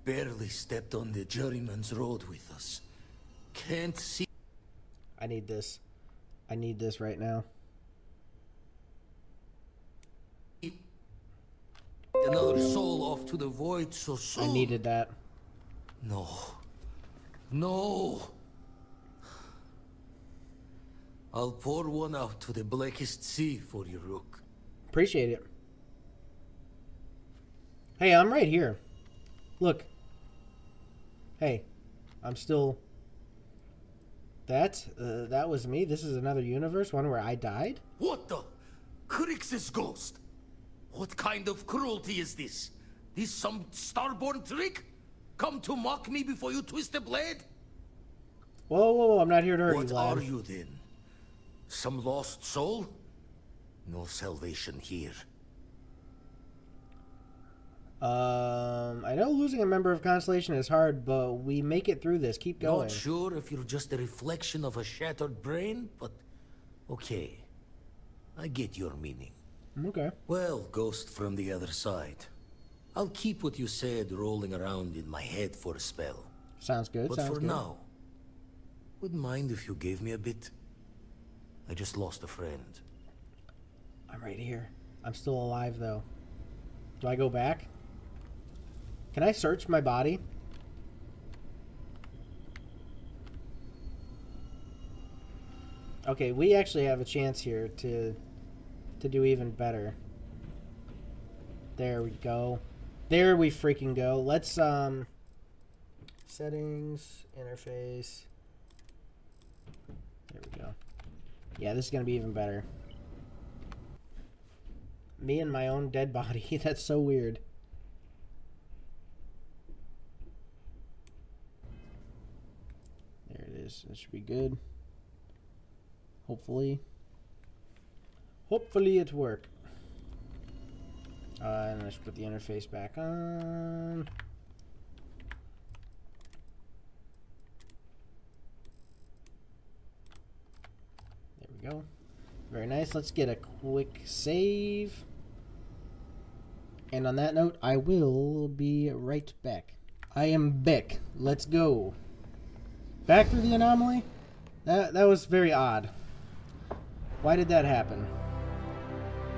Barely stepped on the juryman's road with us. Can't see. I need this. I need this right now. Another soul off to the void so soon. I needed that. No. No. I'll pour one out to the blackest sea for you, Rook. Appreciate it. Hey, I'm right here. Look. Hey, I'm still. That uh, that was me. This is another universe, one where I died. What the? Crix's ghost? What kind of cruelty is this? This some starborn trick? Come to mock me before you twist the blade? Whoa, whoa, whoa! I'm not here to hurt What you, lad. are you then? Some lost soul? No salvation here. Um, I know losing a member of Constellation is hard, but we make it through this. Keep going. Not sure if you're just a reflection of a shattered brain, but okay. I get your meaning. Okay. Well, ghost from the other side. I'll keep what you said rolling around in my head for a spell. Sounds good. But sounds for good. now, wouldn't mind if you gave me a bit. I just lost a friend. I'm right here. I'm still alive though. Do I go back? Can I search my body? Okay, we actually have a chance here to to do even better. There we go. There we freaking go. Let's um settings, interface. There we go. Yeah, this is going to be even better. Me and my own dead body. *laughs* That's so weird. There it is. That should be good. Hopefully. Hopefully it work. Uh, and let's put the interface back on. There we go. Very nice. Let's get a quick save. And on that note, I will be right back. I am back. Let's go. Back through the anomaly? That that was very odd. Why did that happen?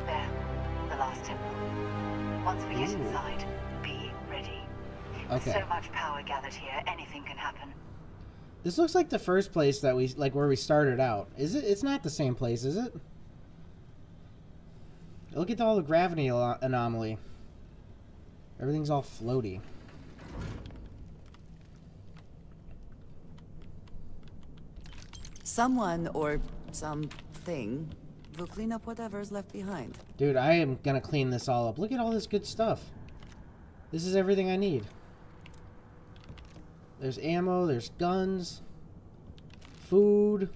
There, the last temple. Once we get inside, be ready. With so much power gathered here, anything can happen. This looks like the first place that we like where we started out. Is it? It's not the same place, is it? Look at all the gravity anomaly. Everything's all floaty. Someone or something will clean up whatever's left behind. Dude, I am gonna clean this all up. Look at all this good stuff. This is everything I need. There's ammo, there's guns, food,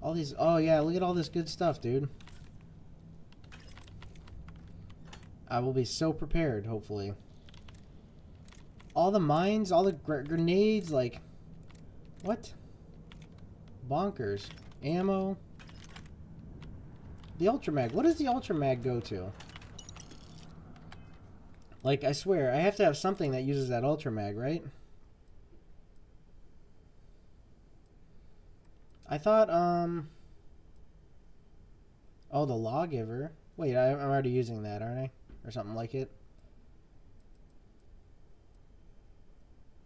all these. Oh, yeah, look at all this good stuff, dude. I will be so prepared, hopefully. All the mines, all the gr grenades, like. What? Bonkers. Ammo. The Ultramag. What does the Ultramag go to? Like, I swear, I have to have something that uses that Ultramag, right? I thought, um... Oh, the Lawgiver. Wait, I, I'm already using that, aren't I? Or something like it.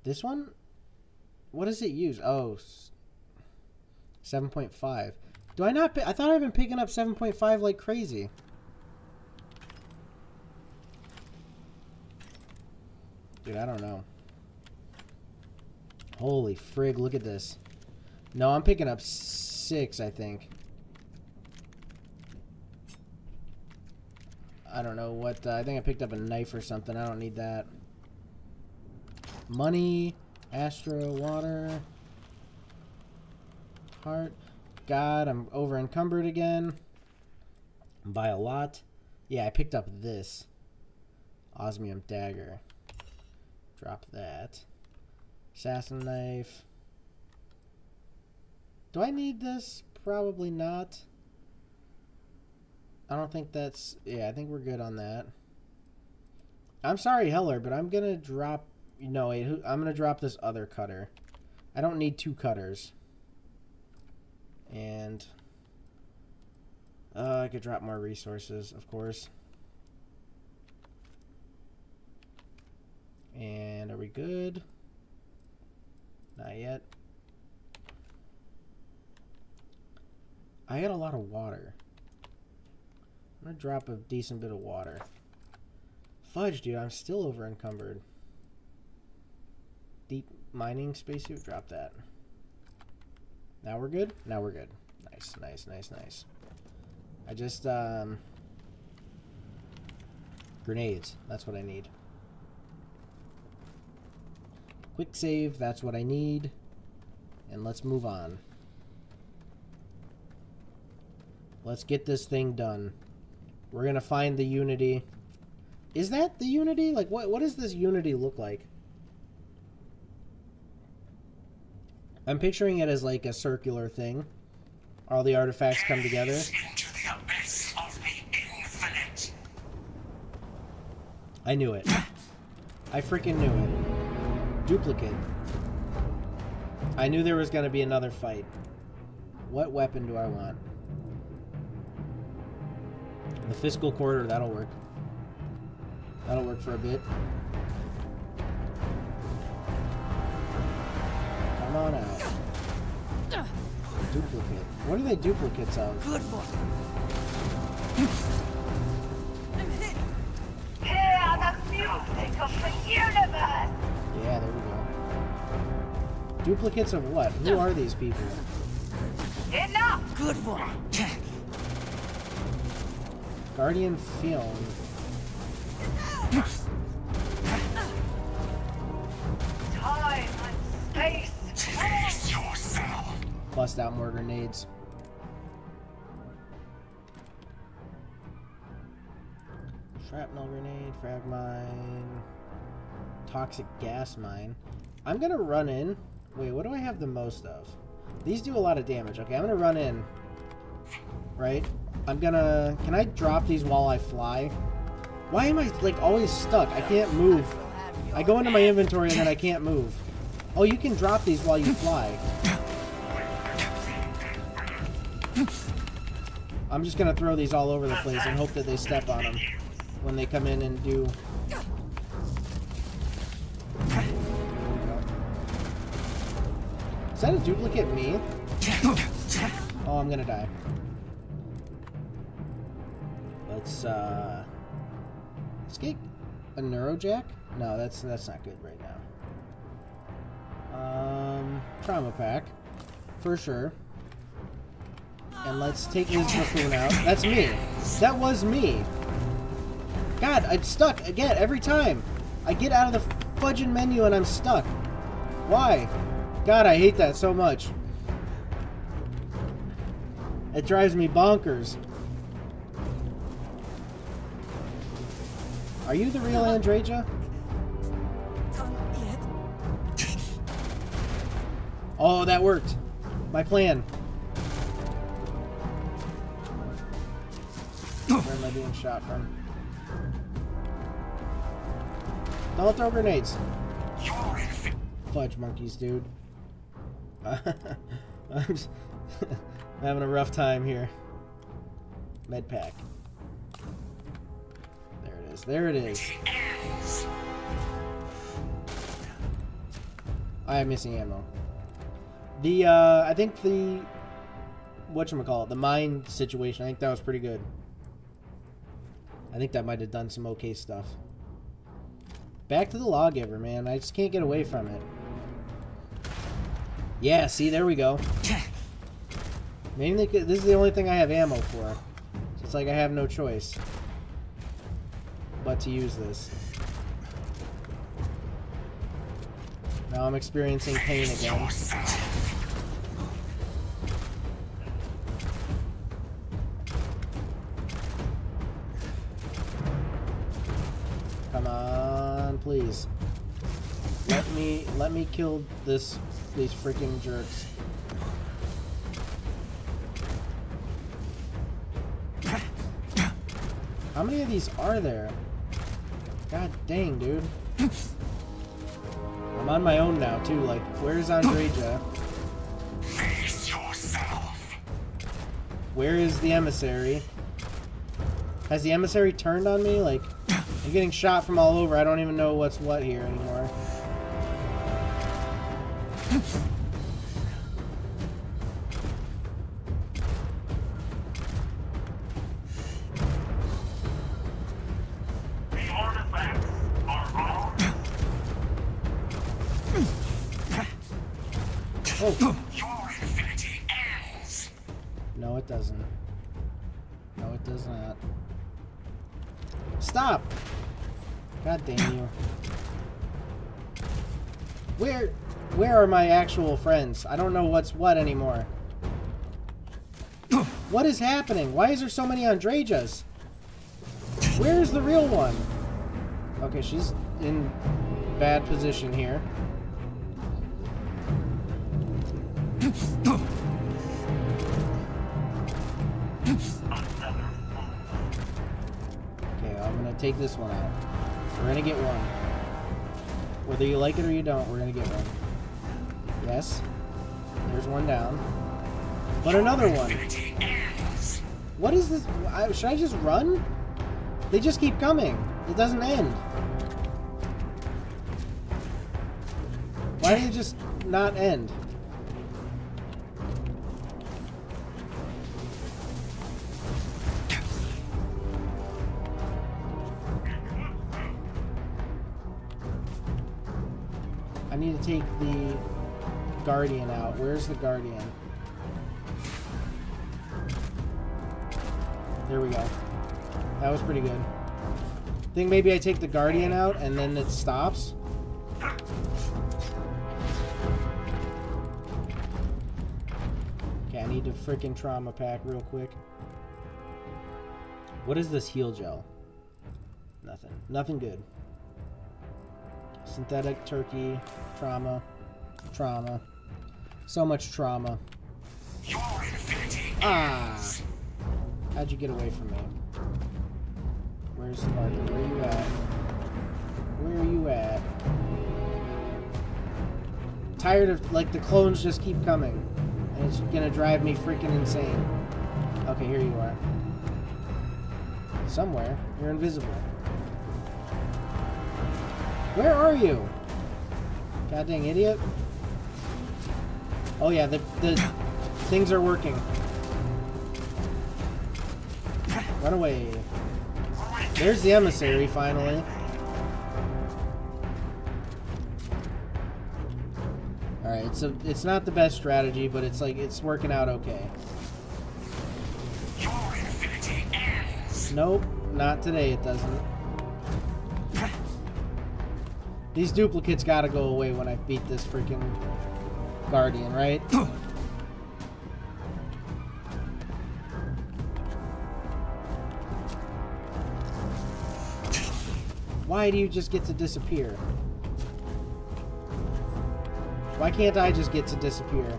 This one? What does it use? Oh, 7.5. Do I not... I thought I've been picking up 7.5 like crazy. Dude, I don't know. Holy frig, look at this. No, I'm picking up 6, I think. I don't know what... Uh, I think I picked up a knife or something. I don't need that. Money. Astro. Water. Heart. God, I'm over encumbered again. By a lot. Yeah, I picked up this. Osmium dagger. Drop that. Assassin knife. Do I need this? Probably not. I don't think that's... Yeah, I think we're good on that. I'm sorry, Heller, but I'm going to drop... No, wait, I'm going to drop this other cutter. I don't need two cutters. And... Uh, I could drop more resources, of course. And are we good? Not yet. I got a lot of water. I'm gonna drop a decent bit of water. Fudge, dude, I'm still over encumbered. Deep mining spacesuit, drop that. Now we're good? Now we're good. Nice, nice, nice, nice. I just, um... Grenades. That's what I need. Quick save, that's what I need. And let's move on. Let's get this thing done. We're gonna find the Unity. Is that the Unity? Like, what, what does this Unity look like? I'm picturing it as like a circular thing. All the artifacts come together. Into the abyss of the infinite. I knew it. I freaking knew it. Duplicate. I knew there was going to be another fight. What weapon do I want? The fiscal quarter, that'll work. That'll work for a bit. Come on out. Duplicate. What are they duplicates of? Good boy. Hear the music of the universe. Yeah, there we go. Duplicates of what? Who are these people? Enough. Good boy. Guardian Film. Bust out more grenades. Shrapnel grenade, frag mine, toxic gas mine. I'm gonna run in. Wait, what do I have the most of? These do a lot of damage. Okay, I'm gonna run in. Right? I'm gonna... Can I drop these while I fly? Why am I, like, always stuck? I can't move. I go into my inventory and then I can't move. Oh, you can drop these while you fly. *laughs* I'm just gonna throw these all over the place and hope that they step on them when they come in and do... Is that a duplicate me? Oh, I'm gonna die. Let's, uh... Get a Neurojack? No, that's that's not good right now. Um, Trauma Pack. For sure. And let's take his buffoon out. That's me. That was me. God, I'm stuck again every time. I get out of the fudging menu and I'm stuck. Why? God, I hate that so much. It drives me bonkers. Are you the real Andreja? Oh, that worked. My plan. I being shot from? Don't throw grenades. Fudge monkeys, dude. *laughs* I'm *laughs* having a rough time here. Med pack. There it is. There it is. I am missing ammo. The uh I think the what call it? the mine situation, I think that was pretty good. I think that might have done some okay stuff. Back to the lawgiver, man. I just can't get away from it. Yeah, see, there we go. *laughs* Mainly, 'cause this is the only thing I have ammo for. So it's like I have no choice but to use this. Now I'm experiencing pain again. Me let me kill this these freaking jerks. How many of these are there? God dang, dude. I'm on my own now too. Like, where's Andreja? Face yourself. Where is the emissary? Has the emissary turned on me? Like, I'm getting shot from all over. I don't even know what's what here anymore. No, it doesn't. No, it does not. Stop! God damn you. Where, where are my actual friends? I don't know what's what anymore. *clears throat* What is happening? Why is there so many Andrejas? Where is the real one? Okay, she's in bad position here. Okay, I'm gonna take this one out. We're gonna get one. Whether you like it or you don't, we're gonna get one. Yes. There's one down. But another one. What is this? I, should I just run? They just keep coming. It doesn't end. Why do it just not end? I need to take the Guardian out. Where's the Guardian? There we go. That was pretty good. Think maybe I take the Guardian out and then it stops? Okay, I need to freaking trauma pack real quick. What is this heal gel? Nothing. Nothing good. Synthetic turkey, trauma, trauma. So much trauma. Ah! How'd you get away from me? Where's Sparky? Where you at? Where are you at? Tired of, like, the clones just keep coming. And it's gonna drive me freaking insane. Okay, here you are. Somewhere. You're invisible. Where are you? God dang idiot. Oh yeah, the, the things are working. Run away. There's the emissary, finally. Alright, a it's not the best strategy, but it's like it's working out okay. Nope, not today it doesn't. These duplicates gotta go away when I beat this freaking Guardian, right? *clears throat* Why do you just get to disappear? Why can't I just get to disappear?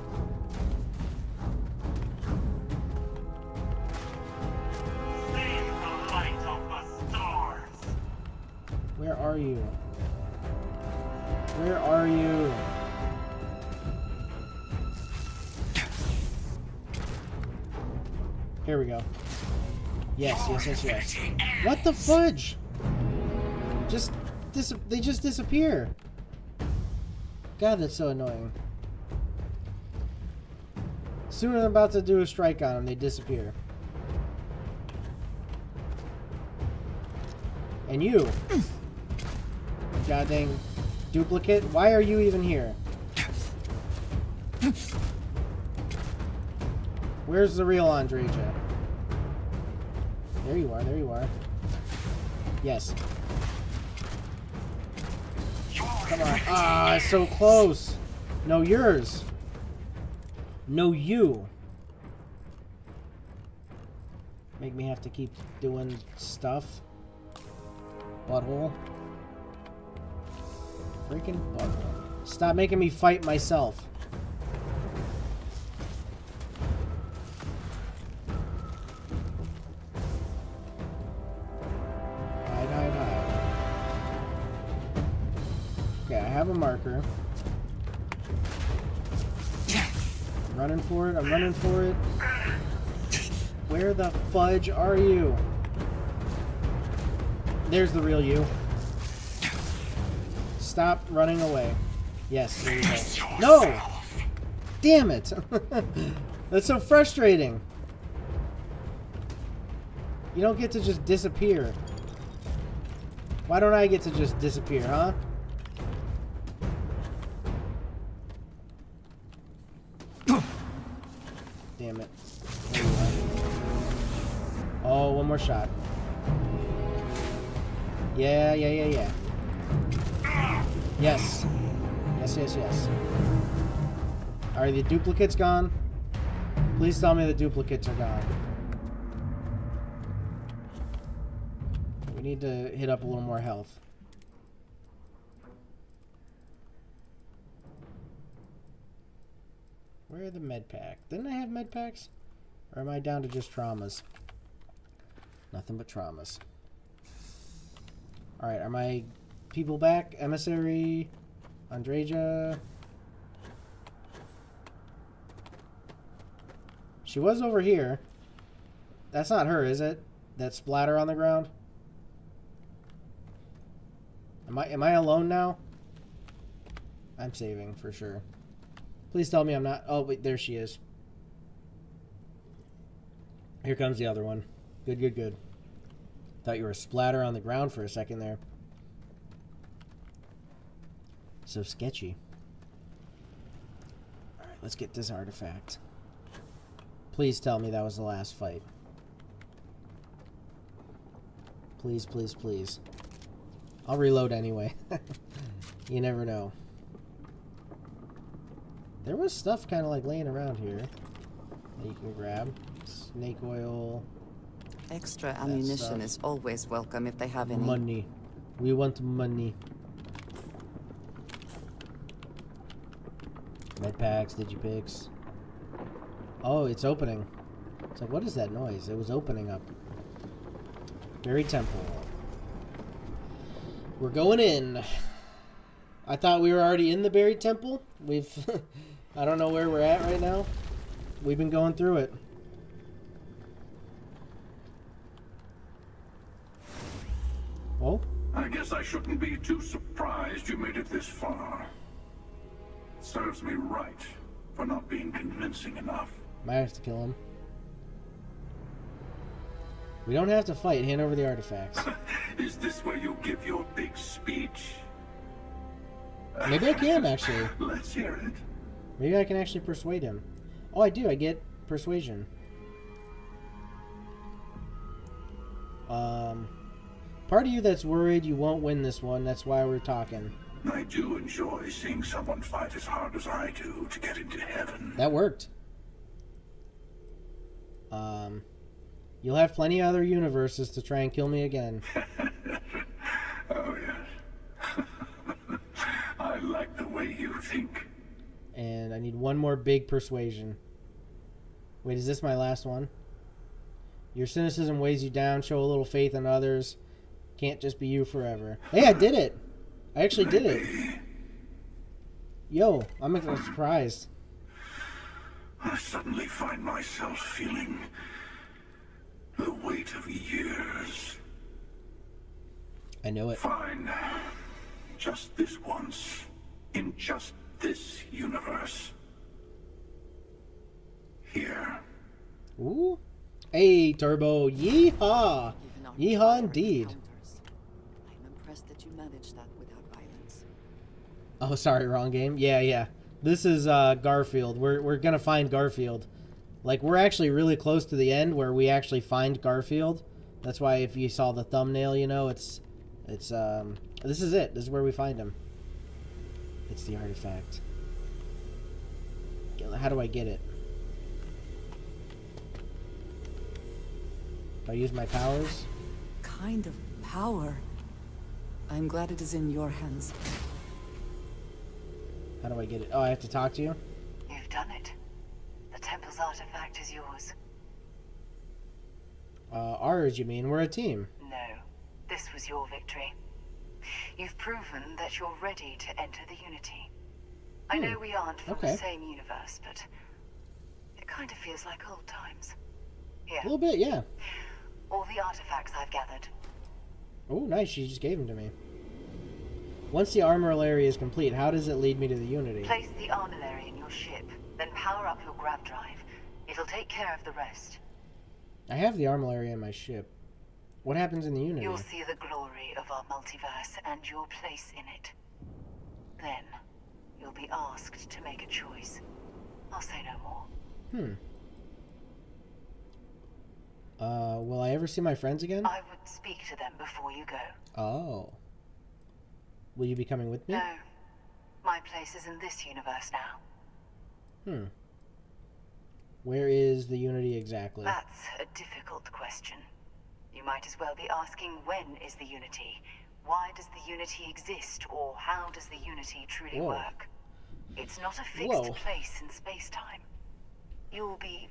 Yes, yes, yes, yes. What the fudge? Just dis they just disappear. God, that's so annoying. Soon as I'm about to do a strike on them, they disappear. And you. God dang duplicate. Why are you even here? Where's the real Andreja? There you are, there you are. Yes. Come on. Ah, so close. No, yours. No, you. Make me have to keep doing stuff. Butthole. Freaking butthole. Stop making me fight myself. I'm running for it. Where the fudge are you? There's the real you. Stop running away. Yes, there you go. No! Damn it! *laughs* That's so frustrating. You don't get to just disappear. Why don't I get to just disappear, huh? Shot. Yeah, yeah, yeah, yeah. Yes. Yes, yes, yes. Are the duplicates gone? Please tell me the duplicates are gone. We need to hit up a little more health. Where are the med pack? Didn't I have med packs? Or am I down to just traumas? Nothing but traumas. Alright, are my people back? Emissary, Andreja. She was over here. That's not her, is it? That splatter on the ground? Am I am I alone now? I'm saving for sure. Please tell me I'm not. Oh, wait, there she is. Here comes the other one. Good, good, good. Thought you were a splatter on the ground for a second there. So sketchy. Alright, let's get this artifact. Please tell me that was the last fight. Please, please, please. I'll reload anyway. *laughs* you never know. There was stuff kind of like laying around here that you can grab. Snake oil. Extra ammunition stuff. is always welcome if they have any. Money. We want money. Med packs, digipicks. Oh, it's opening. It's like, what is that noise? It was opening up. Buried Temple. We're going in. I thought we were already in the Buried Temple. We've... *laughs* I don't know where we're at right now. We've been going through it. Oh? I guess I shouldn't be too surprised you made it this far. Serves me right for not being convincing enough. Might have to kill him. We don't have to fight. Hand over the artifacts. *laughs* Is this where you give your big speech? Maybe I can, actually. *laughs* Let's hear it. Maybe I can actually persuade him. Oh, I do. I get persuasion. Um, part of you that's worried you won't win this one. That's why we're talking. I do enjoy seeing someone fight as hard as I do to get into heaven. That worked. Um, you'll have plenty of other universes to try and kill me again. *laughs* oh, yes. *laughs* I like the way you think. And I need one more big persuasion. Wait, is this my last one? Your cynicism weighs you down. Show a little faith in others. Can't just be you forever. Hey, I did it. I actually did it. Yo, I'm surprised. I suddenly find myself feeling the weight of years. I know it. Fine. Just this once. In just this universe. Here. Ooh. Hey, Turbo. Yeehaw. Yeehaw indeed. I'm impressed that you managed that without violence. Oh, sorry, wrong game. Yeah, yeah. This is uh, Garfield. We're, we're gonna find Garfield. Like, we're actually really close to the end where we actually find Garfield. That's why if you saw the thumbnail, you know, it's... It's, um... This is it. This is where we find him. It's the artifact. How do I get it? Do I use my powers? Kind of power. I'm glad it is in your hands. How do I get it? Oh, I have to talk to you? You've done it. The temple's artifact is yours. Uh, ours, you mean? We're a team. No, this was your victory. You've proven that you're ready to enter the Unity. I know we aren't from okay. the same universe, but it kind of feels like old times. Here. A little bit, yeah. All the artifacts I've gathered. Oh, nice. She just gave them to me. Once the armillary is complete, how does it lead me to the Unity? Place the armillary in your ship, then power up your grav drive. It'll take care of the rest. I have the armillary in my ship. What happens in the Unity? You'll see the glory of our multiverse and your place in it. Then, you'll be asked to make a choice. I'll say no more. Hmm. Uh, will I ever see my friends again? I would speak to them before you go. Oh. Will you be coming with me? No. My place is in this universe now. Hmm. Where is the Unity exactly? That's a difficult question. You might as well be asking when is the Unity? Why does the Unity exist? Or how does the Unity truly Whoa. work? It's not a fixed Whoa. place in space-time. You'll be...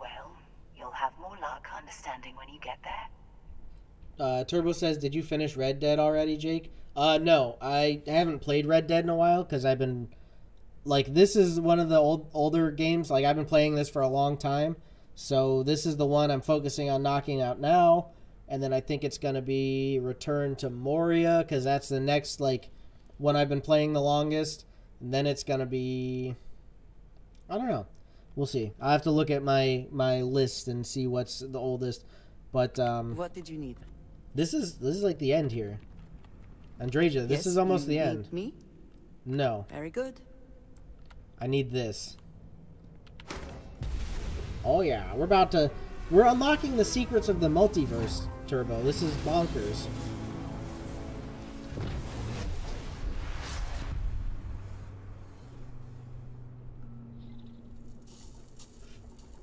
Well, you'll have more luck understanding when you get there. Uh, Turbo says, did you finish Red Dead already, Jake? Uh, no. I haven't played Red Dead in a while because I've been... Like, this is one of the old older games. Like, I've been playing this for a long time. So, this is the one I'm focusing on knocking out now. And then I think it's going to be Return to Moria because that's the next, like, one I've been playing the longest. And then it's going to be... I don't know. We'll see. I have to look at my my list and see what's the oldest. But um What did you need? This is this is like the end here. Andreja, this Yes, is almost the end. Me? No, Very good. I need this. Oh yeah, we're about to we're unlocking the secrets of the multiverse, Turbo. This is bonkers.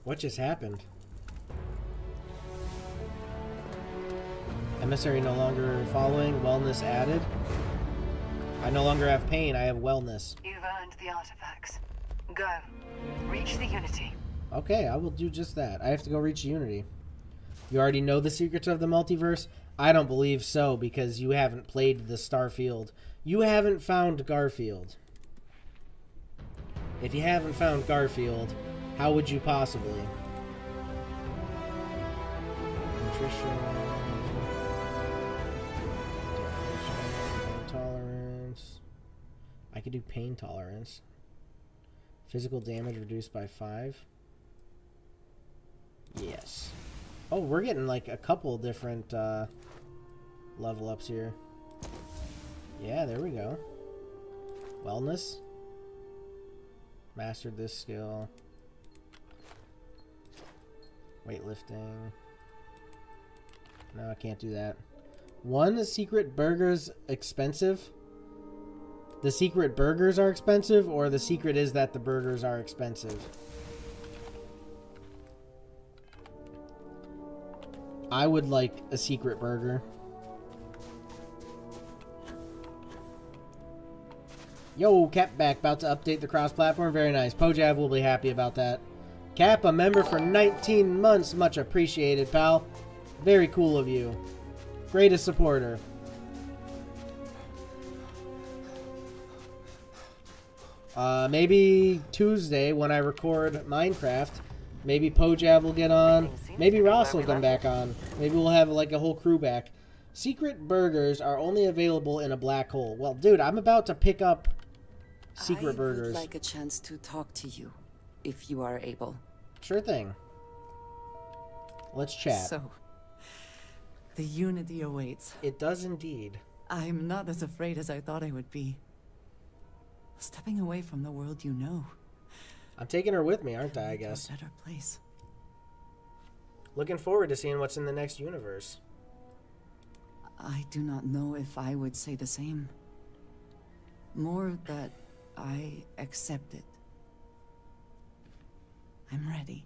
What just happened? Emissary no longer following. Wellness added. I no longer have pain. I have wellness. You've earned the artifacts. Go. Reach the Unity. Okay, I will do just that. I have to go reach Unity. You already know the secrets of the multiverse? I don't believe so because you haven't played the Starfield. You haven't found Garfield. If you haven't found Garfield, how would you possibly? Nutrition. I could do pain tolerance. Physical damage reduced by 5. Yes. Oh, we're getting like a couple different uh, level ups here. Yeah, there we go. Wellness. Mastered this skill. Weightlifting. No, I can't do that. One secret burger's expensive. The secret burgers are expensive, or the secret is that the burgers are expensive. I would like a secret burger. Yo, Cap back, about to update the cross-platform. Very nice. Pojav will be happy about that. Cap, a member for 19 months. Much appreciated, pal. Very cool of you. Greatest supporter. Uh, maybe Tuesday when I record Minecraft, maybe Pojav will get on. Maybe Ross will come back on. Maybe we'll have like a whole crew back. Secret burgers are only available in a black hole. Well, dude, I'm about to pick up secret I burgers. would like a chance to talk to you, if you are able. Sure thing. Let's chat. So, the unity awaits. It does indeed. I'm not as afraid as I thought I would be. Stepping away from the world you know. I'm taking her with me, aren't I, I guess? A better place. Looking forward to seeing what's in the next universe. I do not know if I would say the same. More that I accept it. I'm ready.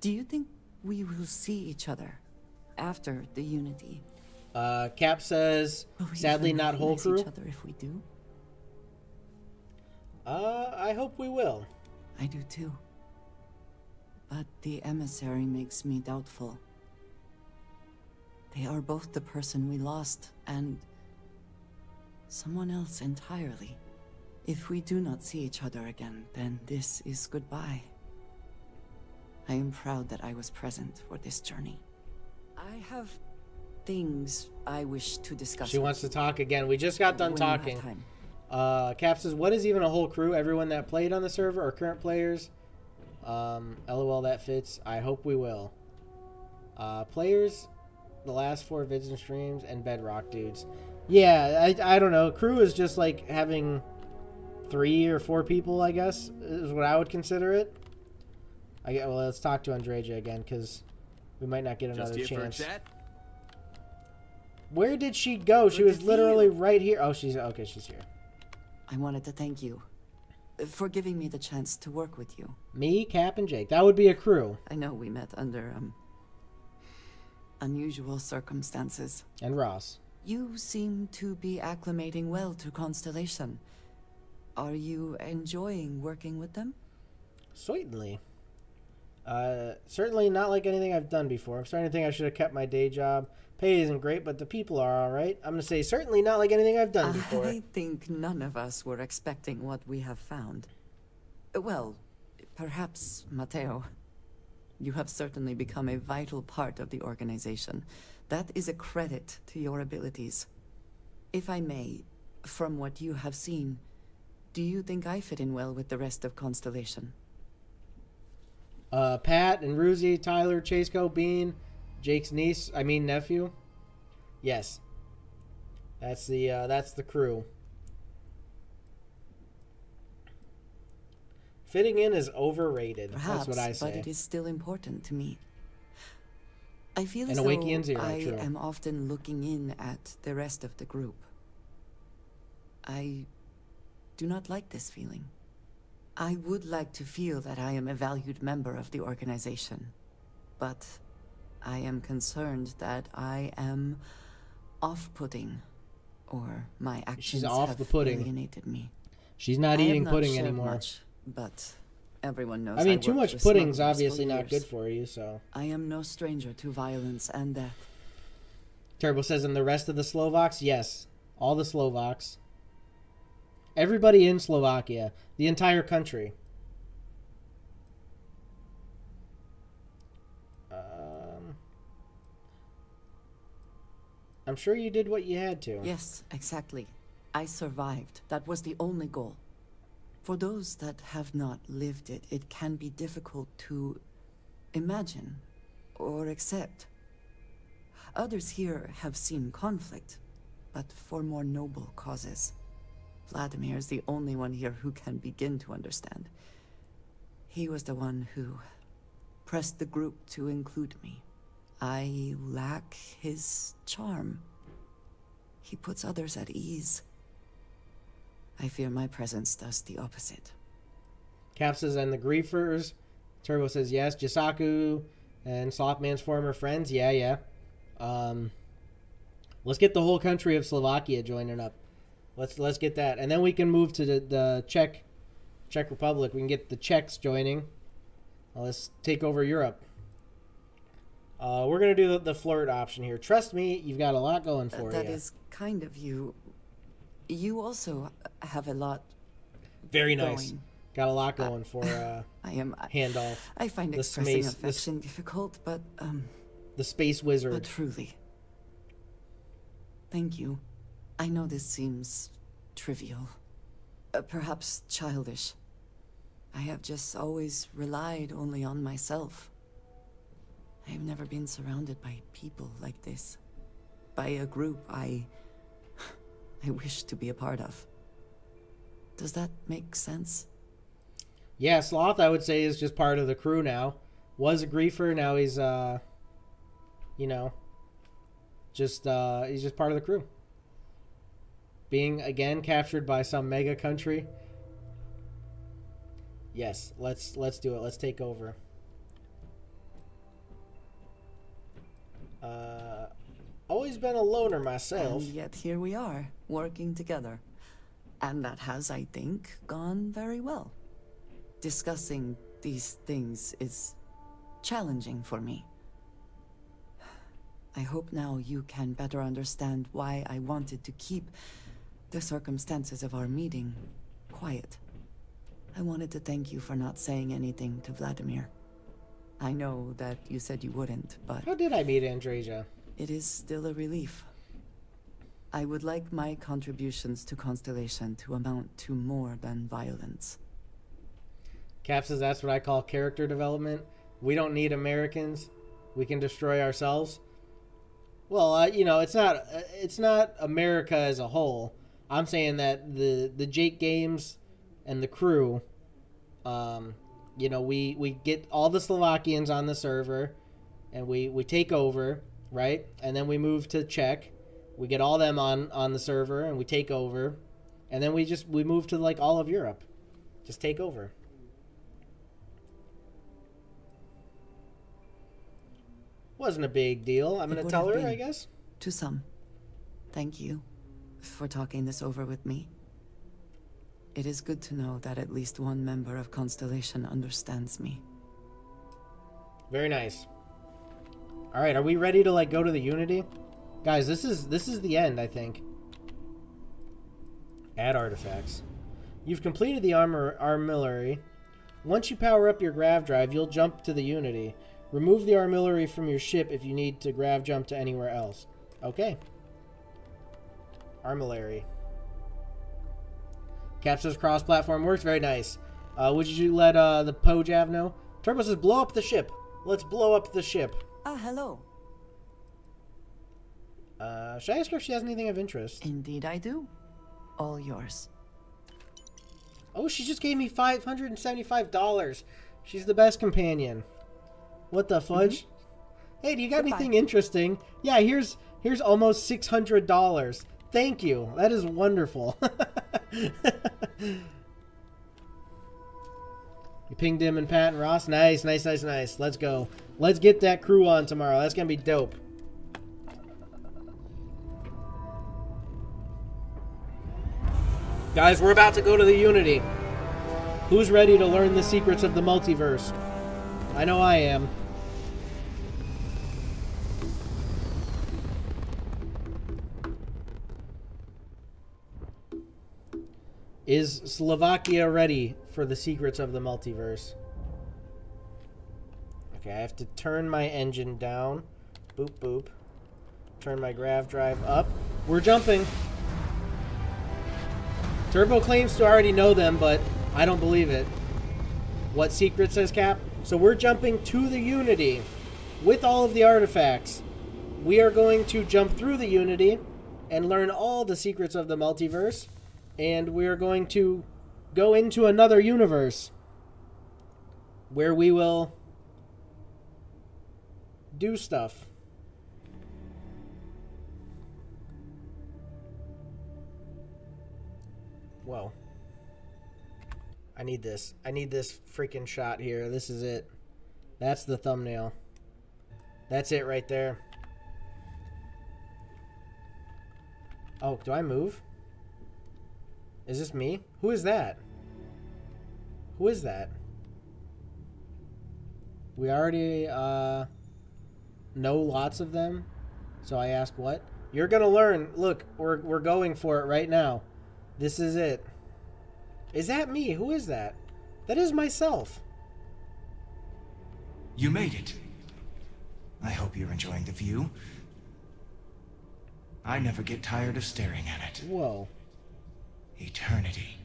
Do you think we will see each other after the Unity? Uh, Cap says, sadly not whole crew. each other if we do? Uh, I hope we will. I do too. But the emissary makes me doubtful. They are both the person we lost and someone else entirely. If we do not see each other again, then this is goodbye. I am proud that I was present for this journey. I have things I wish to discuss. She with wants to talk again. We just got done when you talking. Uh, Cap says, "What is even a whole crew? Everyone that played on the server or current players?" Um, LOL, that fits. I hope we will. Uh, players, the last four vids and streams, and Bedrock dudes. Yeah, I, I don't know. Crew is just like having three or four people. I guess is what I would consider it. I get. Well, let's talk to Andreja again because we might not get another Just here for a chance. Where did she go? She was literally right here. Oh, she's okay. She's here. I wanted to thank you for giving me the chance to work with you. Me, Cap, and Jake. That would be a crew. I know we met under um unusual circumstances. And Ross. You seem to be acclimating well to Constellation. Are you enjoying working with them? Certainly. Uh, certainly not like anything I've done before. I'm starting to think I should have kept my day job. Pay isn't great, but the people are all right. I'm gonna say certainly not like anything I've done before. I think none of us were expecting what we have found. Well, perhaps Matteo. You have certainly become a vital part of the organization. That is a credit to your abilities. If I may, from what you have seen, do you think I fit in well with the rest of Constellation? Uh, Pat and Ruzi, Tyler, Chaseco, Bean, Jake's niece. I mean nephew. Yes. That's the uh, that's the crew. Fitting in is overrated. Perhaps, that's what I but it is still important to me. I feel And as though I true. am often looking in at the rest of the group. I do not like this feeling. I would like to feel that I am a valued member of the organization, but I am concerned that I am off-putting, or my actions She's off have the pudding. alienated me. She's not I eating pudding shared anymore. much, but everyone knows. I mean, too much pudding's obviously not good for you. So I am no stranger to violence and death. Turbo says, and the rest of the Slovaks, yes, all the Slovaks, everybody in Slovakia, the entire country. Um, I'm sure you did what you had to. Yes, exactly. I survived. That was the only goal. For those that have not lived it, it can be difficult to imagine or accept. Others here have seen conflict, but for more noble causes. Vladimir is the only one here who can begin to understand. He was the one who pressed the group to include me. I lack his charm. He puts others at ease. I fear my presence does the opposite. Cap and the Griefers. Turbo says, yes. Jisaku and Slothman's former friends. Yeah, yeah. Um, let's get the whole country of Slovakia joining up. Let's let's get that, and then we can move to the, the Czech Czech Republic. We can get the Czechs joining. Let's take over Europe. Uh, we're gonna do the, the flirt option here. Trust me, you've got a lot going for That you. is kind of you. You also have a lot. Very nice. going. Got a lot going for uh, *laughs* I am. I, Handolph. I find the expressing space- the difficult, but um, the space wizard. but truly. Thank you. I know this seems trivial, uh, perhaps childish. I have just always relied only on myself. I have never been surrounded by people like this. By a group I. *sighs* I wish to be a part of. Does that make sense? Yeah, Sloth, I would say, is just part of the crew now. Was a griefer, now he's, uh, you know, just, uh, he's just part of the crew. Being, again, captured by some mega country. Yes, let's, let's do it. Let's take over. Uh, always been a loner myself. And yet here we are, working together. And that has, I think, gone very well. Discussing these things is challenging for me. I hope now you can better understand why I wanted to keep the circumstances of our meeting quiet. I wanted to thank you for not saying anything to Vladimir. I know that you said you wouldn't, but How did I meet Andreja? it is still a relief. I would like my contributions to Constellation to amount to more than violence. Cap says that's what I call character development. We don't need Americans. We can destroy ourselves. Well, uh, you know, it's not it's not America as a whole. I'm saying that the the Jake Games and the crew, um, you know, we we get all the Slovakians on the server, and we we take over, right? And then we move to Czech. We get all them on on the server, and we take over, and then we just we move to like all of Europe, just take over. Wasn't a big deal. I'm gonna tell her. I guess. To some. Thank you for talking this over with me. It is good to know that at least one member of Constellation understands me. Very nice. All right, are we ready to like go to the Unity? Guys, this is this is the end, I think. Add artifacts. You've completed the armor armillary. Once you power up your grav drive, you'll jump to the Unity. Remove the armillary from your ship if you need to grav jump to anywhere else. Okay. Armillary. Cap says cross-platform works. Very nice. Uh, would you let uh, the Pojav know? Turbo says blow up the ship. Let's blow up the ship. Ah, hello. Uh, should I ask her if she has anything of interest? Indeed, I do. All yours. Oh, she just gave me five hundred and seventy-five dollars. She's the best companion. What the fudge? Hey, do you got Goodbye. anything interesting? Yeah, here's here's almost six hundred dollars. Thank you. That is wonderful. *laughs* you pinged him and Pat and Ross. Nice, nice, nice, nice. Let's go. Let's get that crew on tomorrow. That's gonna be dope. Guys, we're about to go to the Unity. Who's ready to learn the secrets of the multiverse? I know I am. Is Slovakia ready for the secrets of the multiverse? Okay, I have to turn my engine down. Boop, boop. Turn my grav drive up. We're jumping. Turbo claims to already know them, but I don't believe it. What secret says Cap? So we're jumping to the Unity with all of the artifacts. We are going to jump through the Unity and learn all the secrets of the multiverse. And we are going to go into another universe where we will do stuff. Whoa. I need this. I need this freaking shot here. This is it. That's the thumbnail. That's it right there. Oh, do I move? Is this me? Who is that? Who is that? We already, uh... know lots of them. So I ask what? You're gonna learn. Look, we're we're going for it right now. This is it. Is that me? Who is that? That is myself. You made it. I hope you're enjoying the view. I never get tired of staring at it. Whoa. Eternity.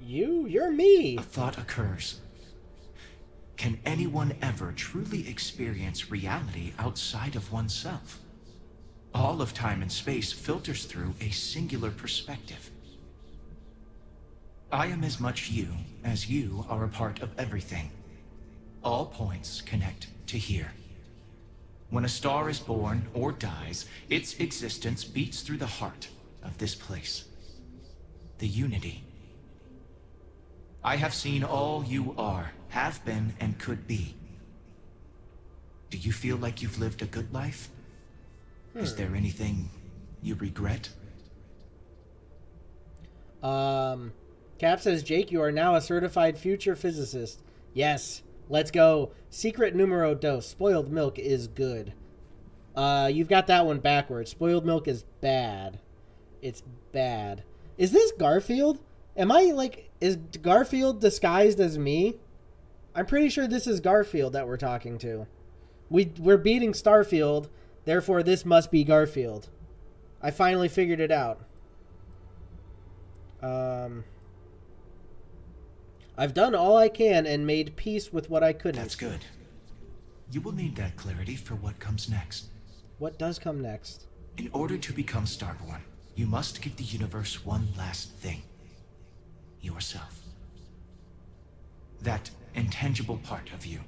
You? You're me. A thought occurs. Can anyone ever truly experience reality outside of oneself? All of time and space filters through a singular perspective. I am as much you as you are a part of everything. All points connect to here. When a star is born or dies, its existence beats through the heart of this place. The unity. I have seen all you are, have been, and could be. Do you feel like you've lived a good life? Is Hmm. there anything you regret? Um, Cap says, Jake, you are now a certified future physicist. Yes, let's go. Secret numero dos. Spoiled milk is good. Uh, you've got that one backwards. Spoiled milk is bad. It's bad. Is this Garfield? Am I like, is Garfield disguised as me? I'm pretty sure this is Garfield that we're talking to. We we're beating Starfield, therefore this must be Garfield. I finally figured it out. Um, I've done all I can and made peace with what I couldn't. That's good. You will need that clarity for what comes next. What does come next? In order to become Starborn, you must give the universe one last thing. Yourself. That intangible part of you.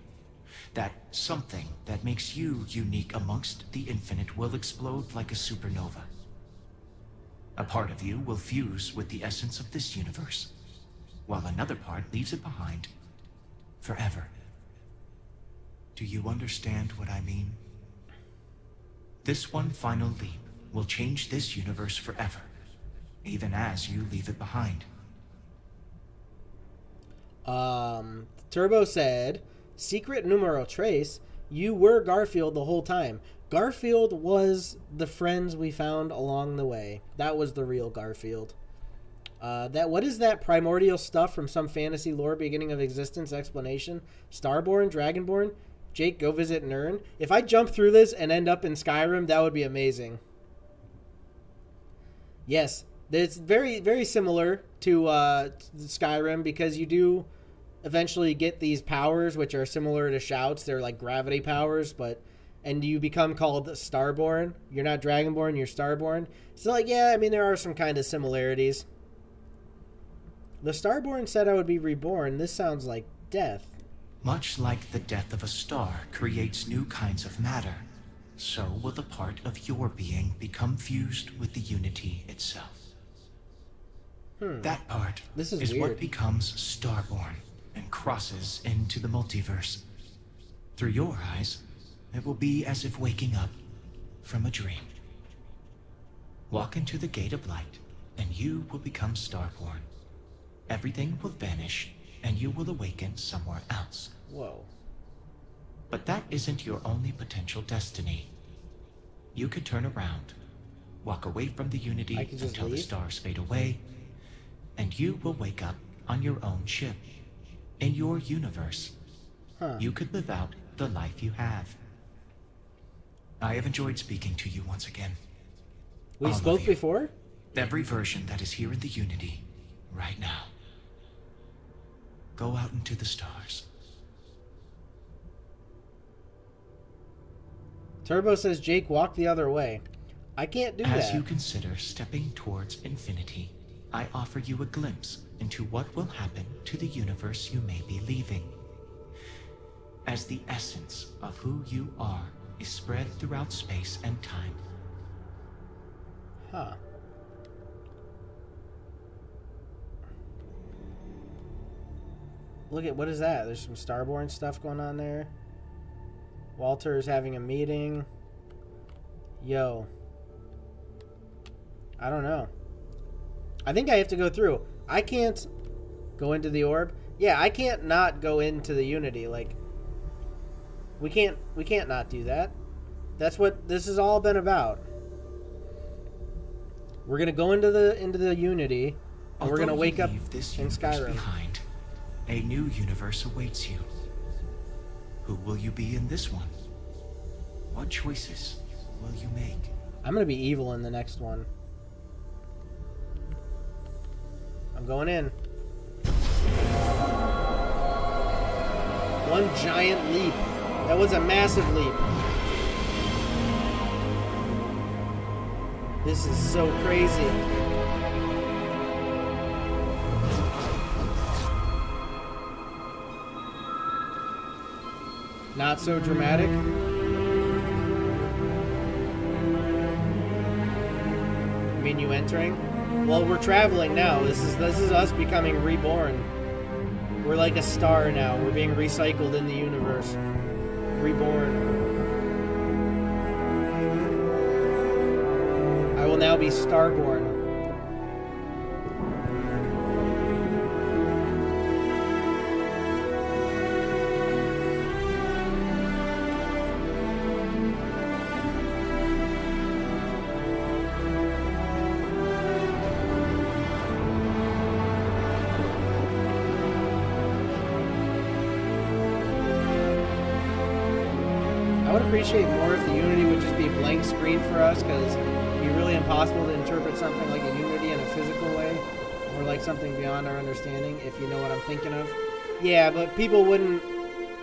That something that makes you unique amongst the infinite will explode like a supernova. A part of you will fuse with the essence of this universe, while another part leaves it behind forever. Do you understand what I mean? This one final leap will change this universe forever, even as you leave it behind. Um, Turbo said, "Secret numero trace. You were Garfield the whole time. Garfield was the friends we found along the way. That was the real Garfield. Uh, that what is that primordial stuff from some fantasy lore beginning of existence explanation? Starborn, Dragonborn. Jake, go visit Nirn. If I jump through this and end up in Skyrim, that would be amazing. Yes, it's very very similar to uh, Skyrim because you do eventually get these powers which are similar to shouts. They're like gravity powers, but and you become called Starborn. You're not Dragonborn, you're Starborn. So like yeah, I mean there are some kind of similarities. The Starborn said I would be reborn. This sounds like death. Much like the death of a star creates new kinds of matter, so will the part of your being become fused with the unity itself. Hmm. That part This is what weird. becomes Starborn and crosses into the multiverse. Through your eyes, it will be as if waking up from a dream. Walk into the gate of light, and you will become Starborn. Everything will vanish, and you will awaken somewhere else. Whoa. But that isn't your only potential destiny. You could turn around, walk away from the Unity I can just until the stars fade away, and you will wake up on your own ship, in your universe. Huh. You could live out the life you have. I have enjoyed speaking to you once again. We All spoke before? Every version that is here in the Unity, right now. Go out into the stars. Turbo says Jake walk the other way. I can't do As that. you consider stepping towards infinity, I offer you a glimpse into what will happen to the universe you may be leaving. As the essence of who you are is spread throughout space and time, Huh. Look at what is that? There's some Starborn stuff going on there. Walter is having a meeting. Yo. I don't know. I think I have to go through. I can't go into the orb. Yeah, I can't not go into the Unity. Like, We can't we can't not do that. That's what this has all been about. We're gonna go into the into the Unity, and we're gonna wake up this in Skyrim. Behind, a new universe awaits you. Who will you be in this one? What choices will you make? I'm gonna be evil in the next one. I'm going in. One giant leap. That was a massive leap. This is so crazy. Not so dramatic. Mean you entering? Well, we're traveling now. This is this is us becoming reborn. We're like a star now. We're being recycled in the universe. Reborn. I will now be starborn. Appreciate more if the Unity would just be blank screen for us, because it'd be really impossible to interpret something like a Unity in a physical way, or like something beyond our understanding, if you know what I'm thinking of. Yeah, but people wouldn't.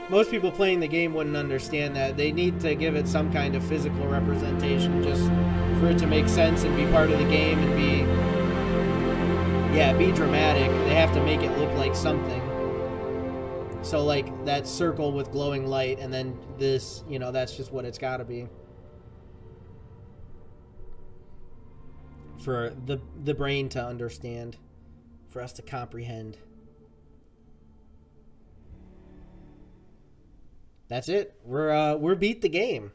Most people playing the game wouldn't understand that. They need to give it some kind of physical representation just for it to make sense and be part of the game and be. Yeah, be dramatic. They have to make it look like something. So like that circle with glowing light and then this, you know, that's just what it's got to be. For the the brain to understand, for us to comprehend. That's it. We're uh we're beat the game.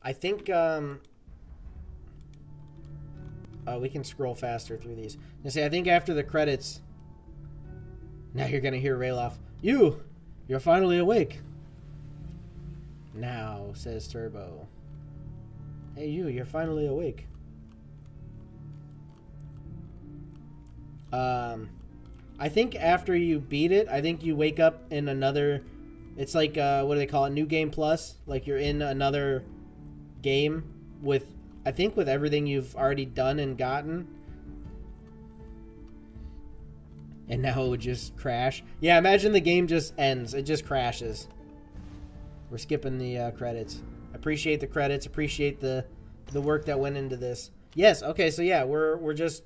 I think um Oh, we can scroll faster through these. I say I think after the credits now you're gonna hear Ralof. You! You're finally awake. Now, says Turbo. Hey you, you're finally awake. Um I think after you beat it, I think you wake up in another it's like uh what do they call it? New game plus? Like you're in another game with I think with everything you've already done and gotten. And now it would just crash. Yeah, imagine the game just ends. It just crashes. We're skipping the uh, credits. Appreciate the credits. Appreciate the the work that went into this. Yes. Okay. So yeah, we're we're just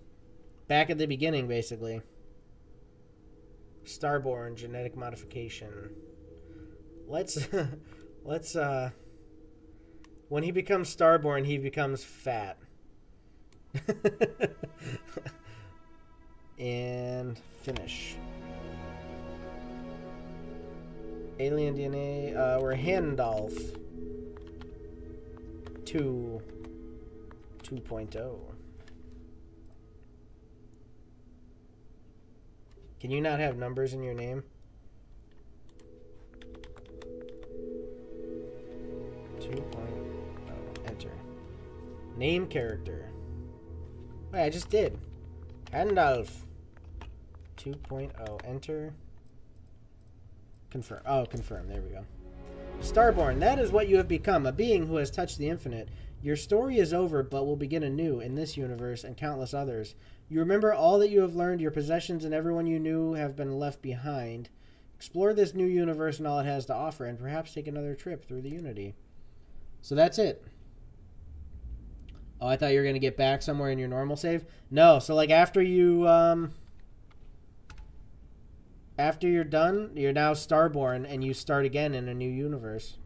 back at the beginning, basically. Starborn genetic modification. Let's *laughs* let's uh. When he becomes Starborn, he becomes fat. *laughs* and finish. Alien DNA. Uh, we're Handolf. 2. 2.0. Can you not have numbers in your name? 2.0. Enter. Name character. Wait, I just did. Handolf. 2.0. Enter. Confirm. Oh, confirm. There we go. Starborn, that is what you have become, a being who has touched the infinite. Your story is over, but will begin anew in this universe and countless others. You remember all that you have learned, your possessions and everyone you knew have been left behind. Explore this new universe and all it has to offer, and perhaps take another trip through the Unity. So that's it. Oh, I thought you were going to get back somewhere in your normal save? No, so like after you, um... After you're done, you're now Starborn, and you start again in a new universe.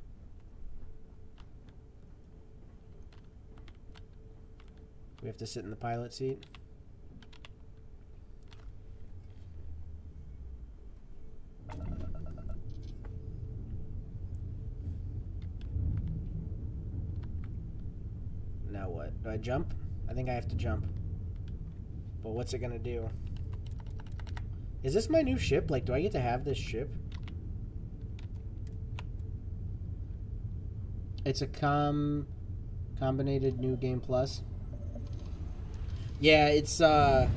We have to sit in the pilot seat. Now what? Do I jump? I think I have to jump. But what's it gonna do? Is this my new ship? Like, do I get to have this ship? It's a com... Combinated New Game Plus. Yeah, it's, uh...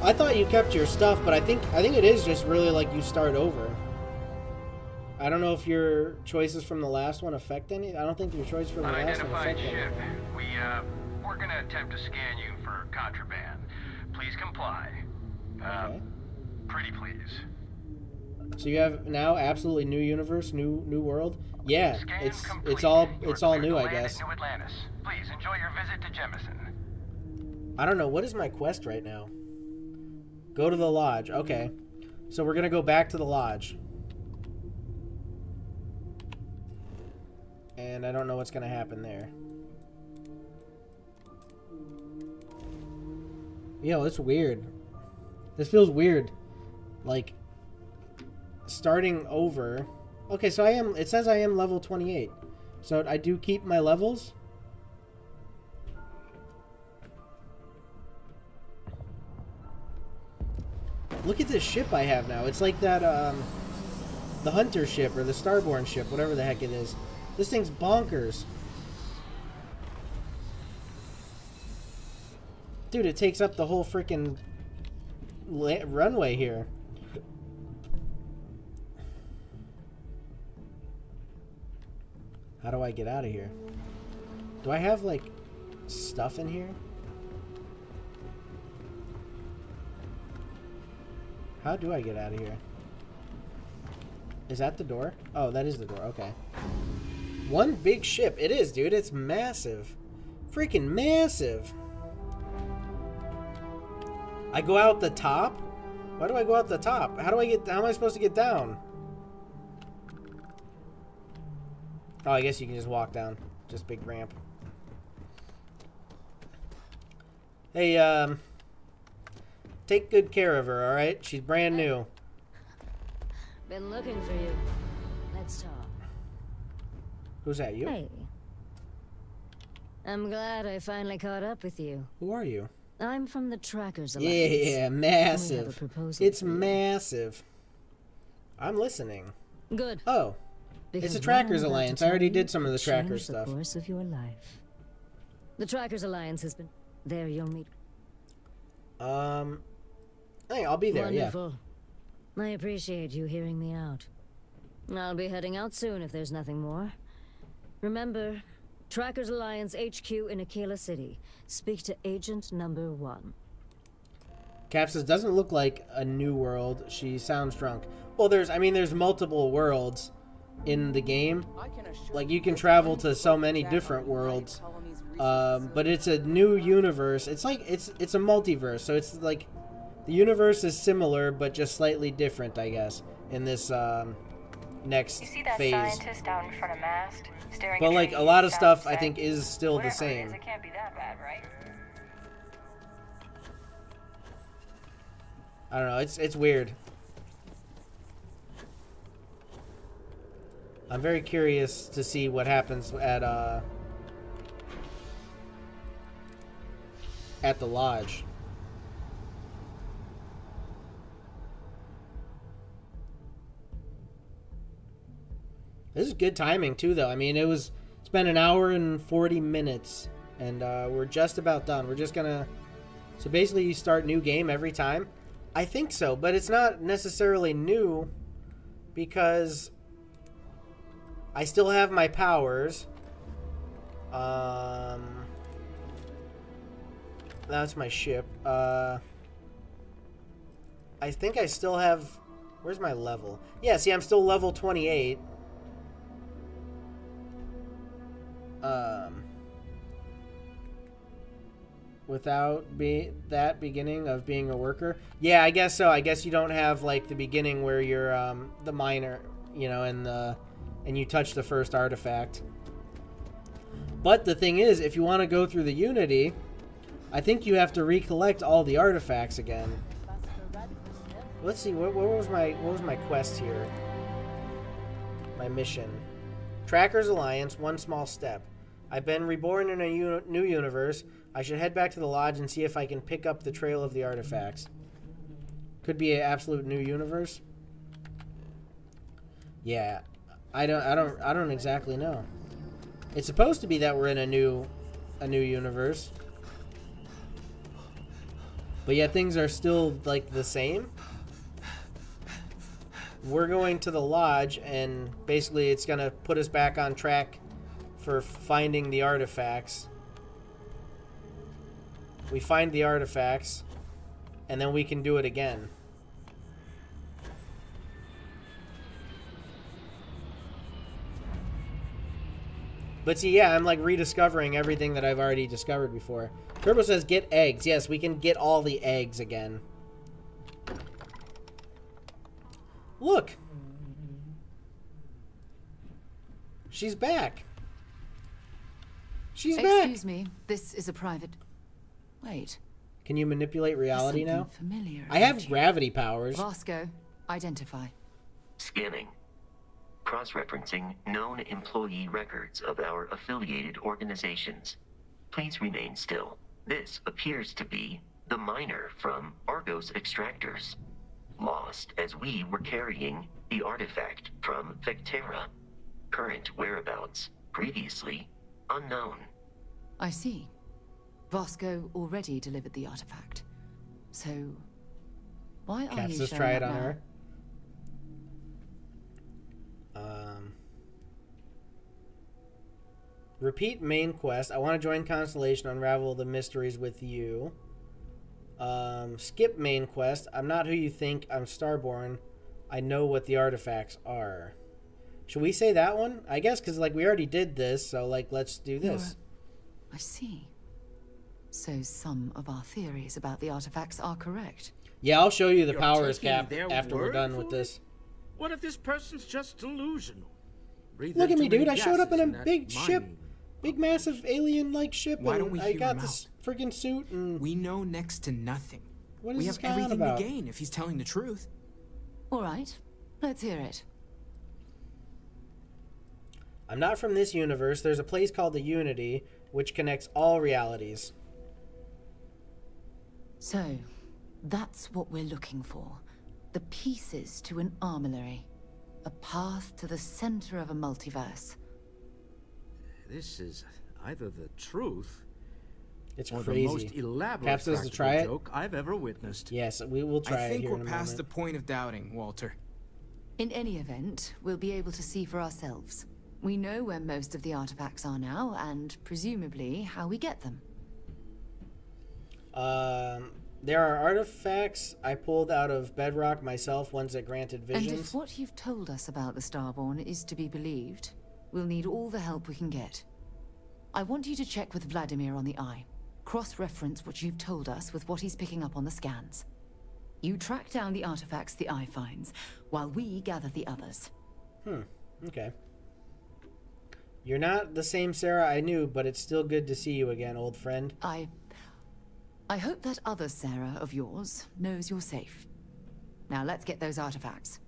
I thought you kept your stuff, but I think I think it is just really like you start over. I don't know if your choices from the last one affect any. I don't think your choice from the last one affect ship. Anything. We uh, we're gonna attempt to scan you for contraband. Please comply. Uh, Okay. pretty please. So you have now absolutely new universe, new new world. Yeah, Scan it's complete. it's all it's all new, I guess. New Atlantis. Please enjoy your visit to Jemison. I don't know what is my quest right now. Go to the lodge. Okay, so we're gonna go back to the lodge. And I don't know what's gonna happen there. Yo, it's weird. This feels weird. Like starting over. Okay, so I am it says I am level 28. So I do keep my levels. Look at this ship I have now. It's like that um the hunter ship or the starborn ship, whatever the heck it is. This thing's bonkers. Dude, it takes up the whole freaking runway here. How do I get out of here? Do I have, like, stuff in here? How do I get out of here? Is that the door? Oh, that is the door. Okay. One big ship. It is, dude. It's massive. Freaking massive. I go out the top? Why do I go out the top? How do I get how am I supposed to get down? Oh, I guess you can just walk down. Just big ramp. Hey, um take good care of her, all right? She's brand new. Been looking for you. Let's talk. Who's that? You? Hey. I'm glad I finally caught up with you. Who are you? I'm from the Trackers Alliance. yeah, massive. have a proposal It's massive. I'm listening. Good. Oh. Because it's a Trackers Alliance. I already did some of the Trackers the stuff. course of your life. The Trackers Alliance has been there. You'll meet. Um, hey, I'll be there. Yeah. Wonderful. I appreciate you hearing me out. I'll be heading out soon if there's nothing more. Remember, Trackers Alliance HQ in Akila City. Speak to Agent Number One. Cap says doesn't look like a new world. She sounds drunk. Well, there's I mean there's multiple worlds in the game. Like you can travel to so many different worlds. Um, but it's a new universe. It's like it's it's a multiverse. So it's like the universe is similar but just slightly different, I guess, in this um, next You see that phase. scientist down in front of Mast? Staring But like a lot of stuff I think is still the Whatever it same. is, it can't be that bad, right? I don't know. It's it's weird. I'm very curious to see what happens at uh at the lodge. This is good timing too, though. I mean, it was it's been an hour and forty minutes, and uh, we're just about done. We're just gonna so basically, you start new game every time. I think so, but it's not necessarily new because I still have my powers. Um, that's my ship. Uh, I think I still have. Where's my level? Yeah, see, I'm still level 28. Um, without be that beginning of being a worker. Yeah, I guess so. I guess you don't have like the beginning where you're um, the miner, you know, and the and you touch the first artifact. But the thing is, if you want to go through the Unity, I think you have to recollect all the artifacts again. Let's see. What, what was my what was my quest here? My mission. Trackers Alliance, one small step. I've been reborn in a new universe. I should head back to the lodge and see if I can pick up the trail of the artifacts. Could be an absolute new universe. Yeah. I don't I don't I don't exactly know. It's supposed to be that we're in a new a new universe. But yet things are still like the same. We're going to the lodge and basically it's going to put us back on track for finding the artifacts. We find the artifacts and then we can do it again. But see, yeah, I'm like rediscovering everything that I've already discovered before. Turbo says get eggs. Yes, we can get all the eggs again. Look. She's back. She's back. Excuse me, this is a private. Wait. Can you manipulate reality now? familiar I have about you. gravity powers. Vasco, identify. Scanning. Cross-referencing known employee records of our affiliated organizations. Please remain still. This appears to be the miner from Argos Extractors. Lost as we were carrying the artifact from Vectera. Current whereabouts, previously unknown. I see. Vasco already delivered the artifact. So, why are Caps, you let's showing try it on now? her. Um, repeat main quest. I want to join Constellation, unravel the mysteries with you. Um, skip main quest. I'm not who you think. I'm Starborn. I know what the artifacts are. Should we say that one? I guess because like we already did this, so like let's do this. I see. So some of our theories about the artifacts are correct. Yeah, I'll show you the You're powers cap after we're done with it? this. What if this person's just delusional? Breathe Look at me, dude! I showed up in a big ship, big massive alien-like ship, Why and don't we I hear got him this freaking suit and. We know next to nothing. What is we this have guy everything about? to gain if he's telling the truth. All right, let's hear it. I'm not from this universe. There's a place called the Unity, which connects all realities. So, that's what we're looking for. The pieces to an armillary. A path to the center of a multiverse. This is either the truth It's or crazy. the most elaborate Caps says to practical try it. joke I've ever witnessed. Yes, we will try I it think here we're in a past the point of doubting, Walter. In any event, we'll be able to see for ourselves. We know where most of the artifacts are now, and presumably how we get them. Um, there are artifacts I pulled out of Bedrock myself, ones that granted visions. And if what you've told us about the Starborn is to be believed, we'll need all the help we can get. I want you to check with Vladimir on the Eye. Cross-reference what you've told us with what he's picking up on the scans. You track down the artifacts the Eye finds, while we gather the others. Hmm. Okay. You're not the same Sarah I knew, but it's still good to see you again, old friend. I... I hope that other Sarah of yours knows you're safe. Now let's get those artifacts.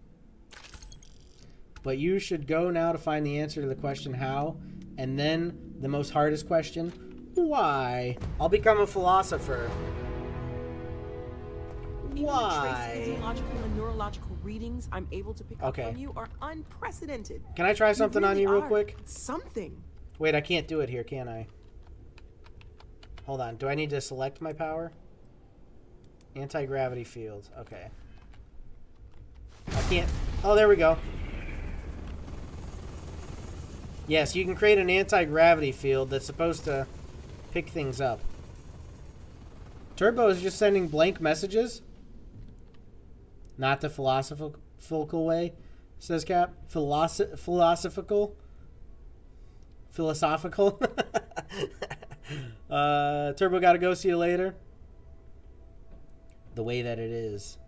But you should go now to find the answer to the question how, and then the most hardest question, why? I'll become a philosopher. Why? trace physiological and neurological readings I'm able to pick Okay. up from you are unprecedented. Can I try something on really you real quick? Something. Wait, I can't do it here, can I? Hold on. Do I need to select my power? Anti-gravity field. Okay. I can't. Oh, there we go. Yes, you can create an anti-gravity field that's supposed to pick things up. Turbo is just sending blank messages. Not the philosophical way, says Cap. Philosoph- philosophical. Philosophical. *laughs* uh, Turbo gotta go. See you later. The way that it is.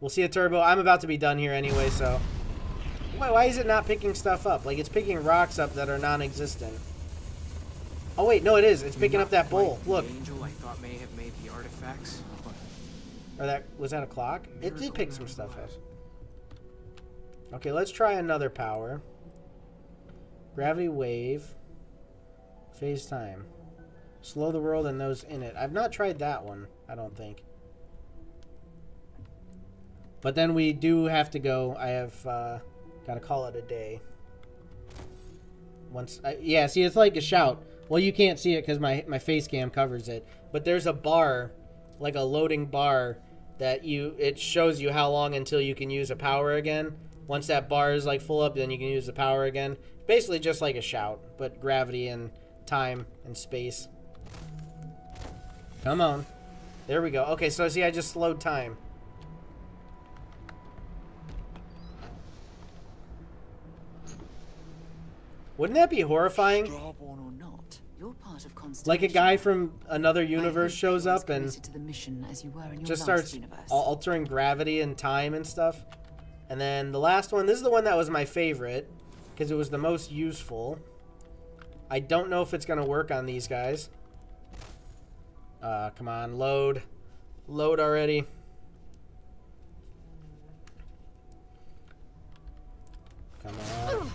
We'll see a Turbo. I'm about to be done here anyway, so. Why, why is it not picking stuff up? Like, it's picking rocks up that are non existent. Oh, wait, no, it is. It's picking up that bowl. Look. angel I thought may have made the artifacts. Or that was that a clock? It did pick some stuff up. Okay, let's try another power. Gravity wave. Phase time. Slow the world and those in it. I've not tried that one, I don't think. But then we do have to go. I have uh, got to call it a day. once. I, yeah, see, it's like a shout. Well, you can't see it because my my face cam covers it. But there's a bar, like a loading bar, that you it shows you how long until you can use a power again. Once that bar is like full up, then you can use the power again. Basically, just like a shout, but gravity and time and space. Come on. There we go. Okay, so see, I just slowed time. Wouldn't that be horrifying? You're part of Like a guy from another universe shows up and to the mission as you were in your just starts universe. altering gravity and time and stuff. And then the last one, this is the one that was my favorite because it was the most useful. I don't know if it's going to work on these guys. Uh, come on, load. Load already. Come on.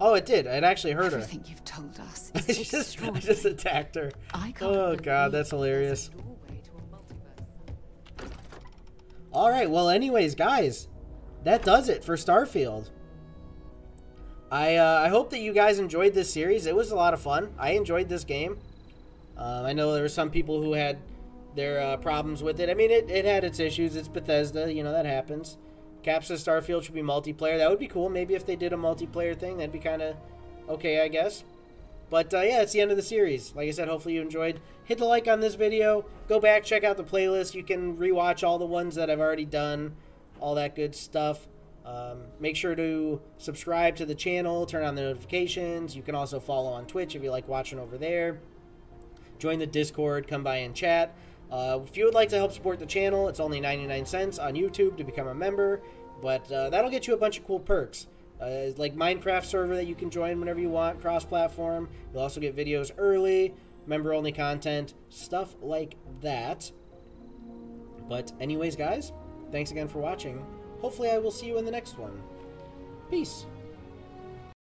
Oh, it did. It actually hurt her. Everything you've told us *laughs* I is just, I just attacked her. I can't Oh god, that's hilarious. All right, well, anyways, guys, that does it for Starfield. I uh, I hope that you guys enjoyed this series. It was a lot of fun. I enjoyed this game. Um, I know there were some people who had their uh, problems with it. I mean, it, it had its issues. It's Bethesda, you know that happens. Caps of Starfield should be multiplayer. That would be cool. Maybe if they did a multiplayer thing, that'd be kind of okay, I guess. But uh, yeah, it's the end of the series. Like I said, hopefully you enjoyed. Hit the like on this video. Go back, check out the playlist. You can rewatch all the ones that I've already done, all that good stuff. Um, make sure to subscribe to the channel, turn on the notifications. You can also follow on Twitch if you like watching over there. Join the Discord, come by and chat. Uh, if you would like to help support the channel, it's only 99 cents on YouTube to become a member, but uh, that'll get you a bunch of cool perks. Uh, like Minecraft server that you can join whenever you want, cross-platform. You'll also get videos early, member-only content, stuff like that. But anyways, guys, thanks again for watching. Hopefully I will see you in the next one. Peace.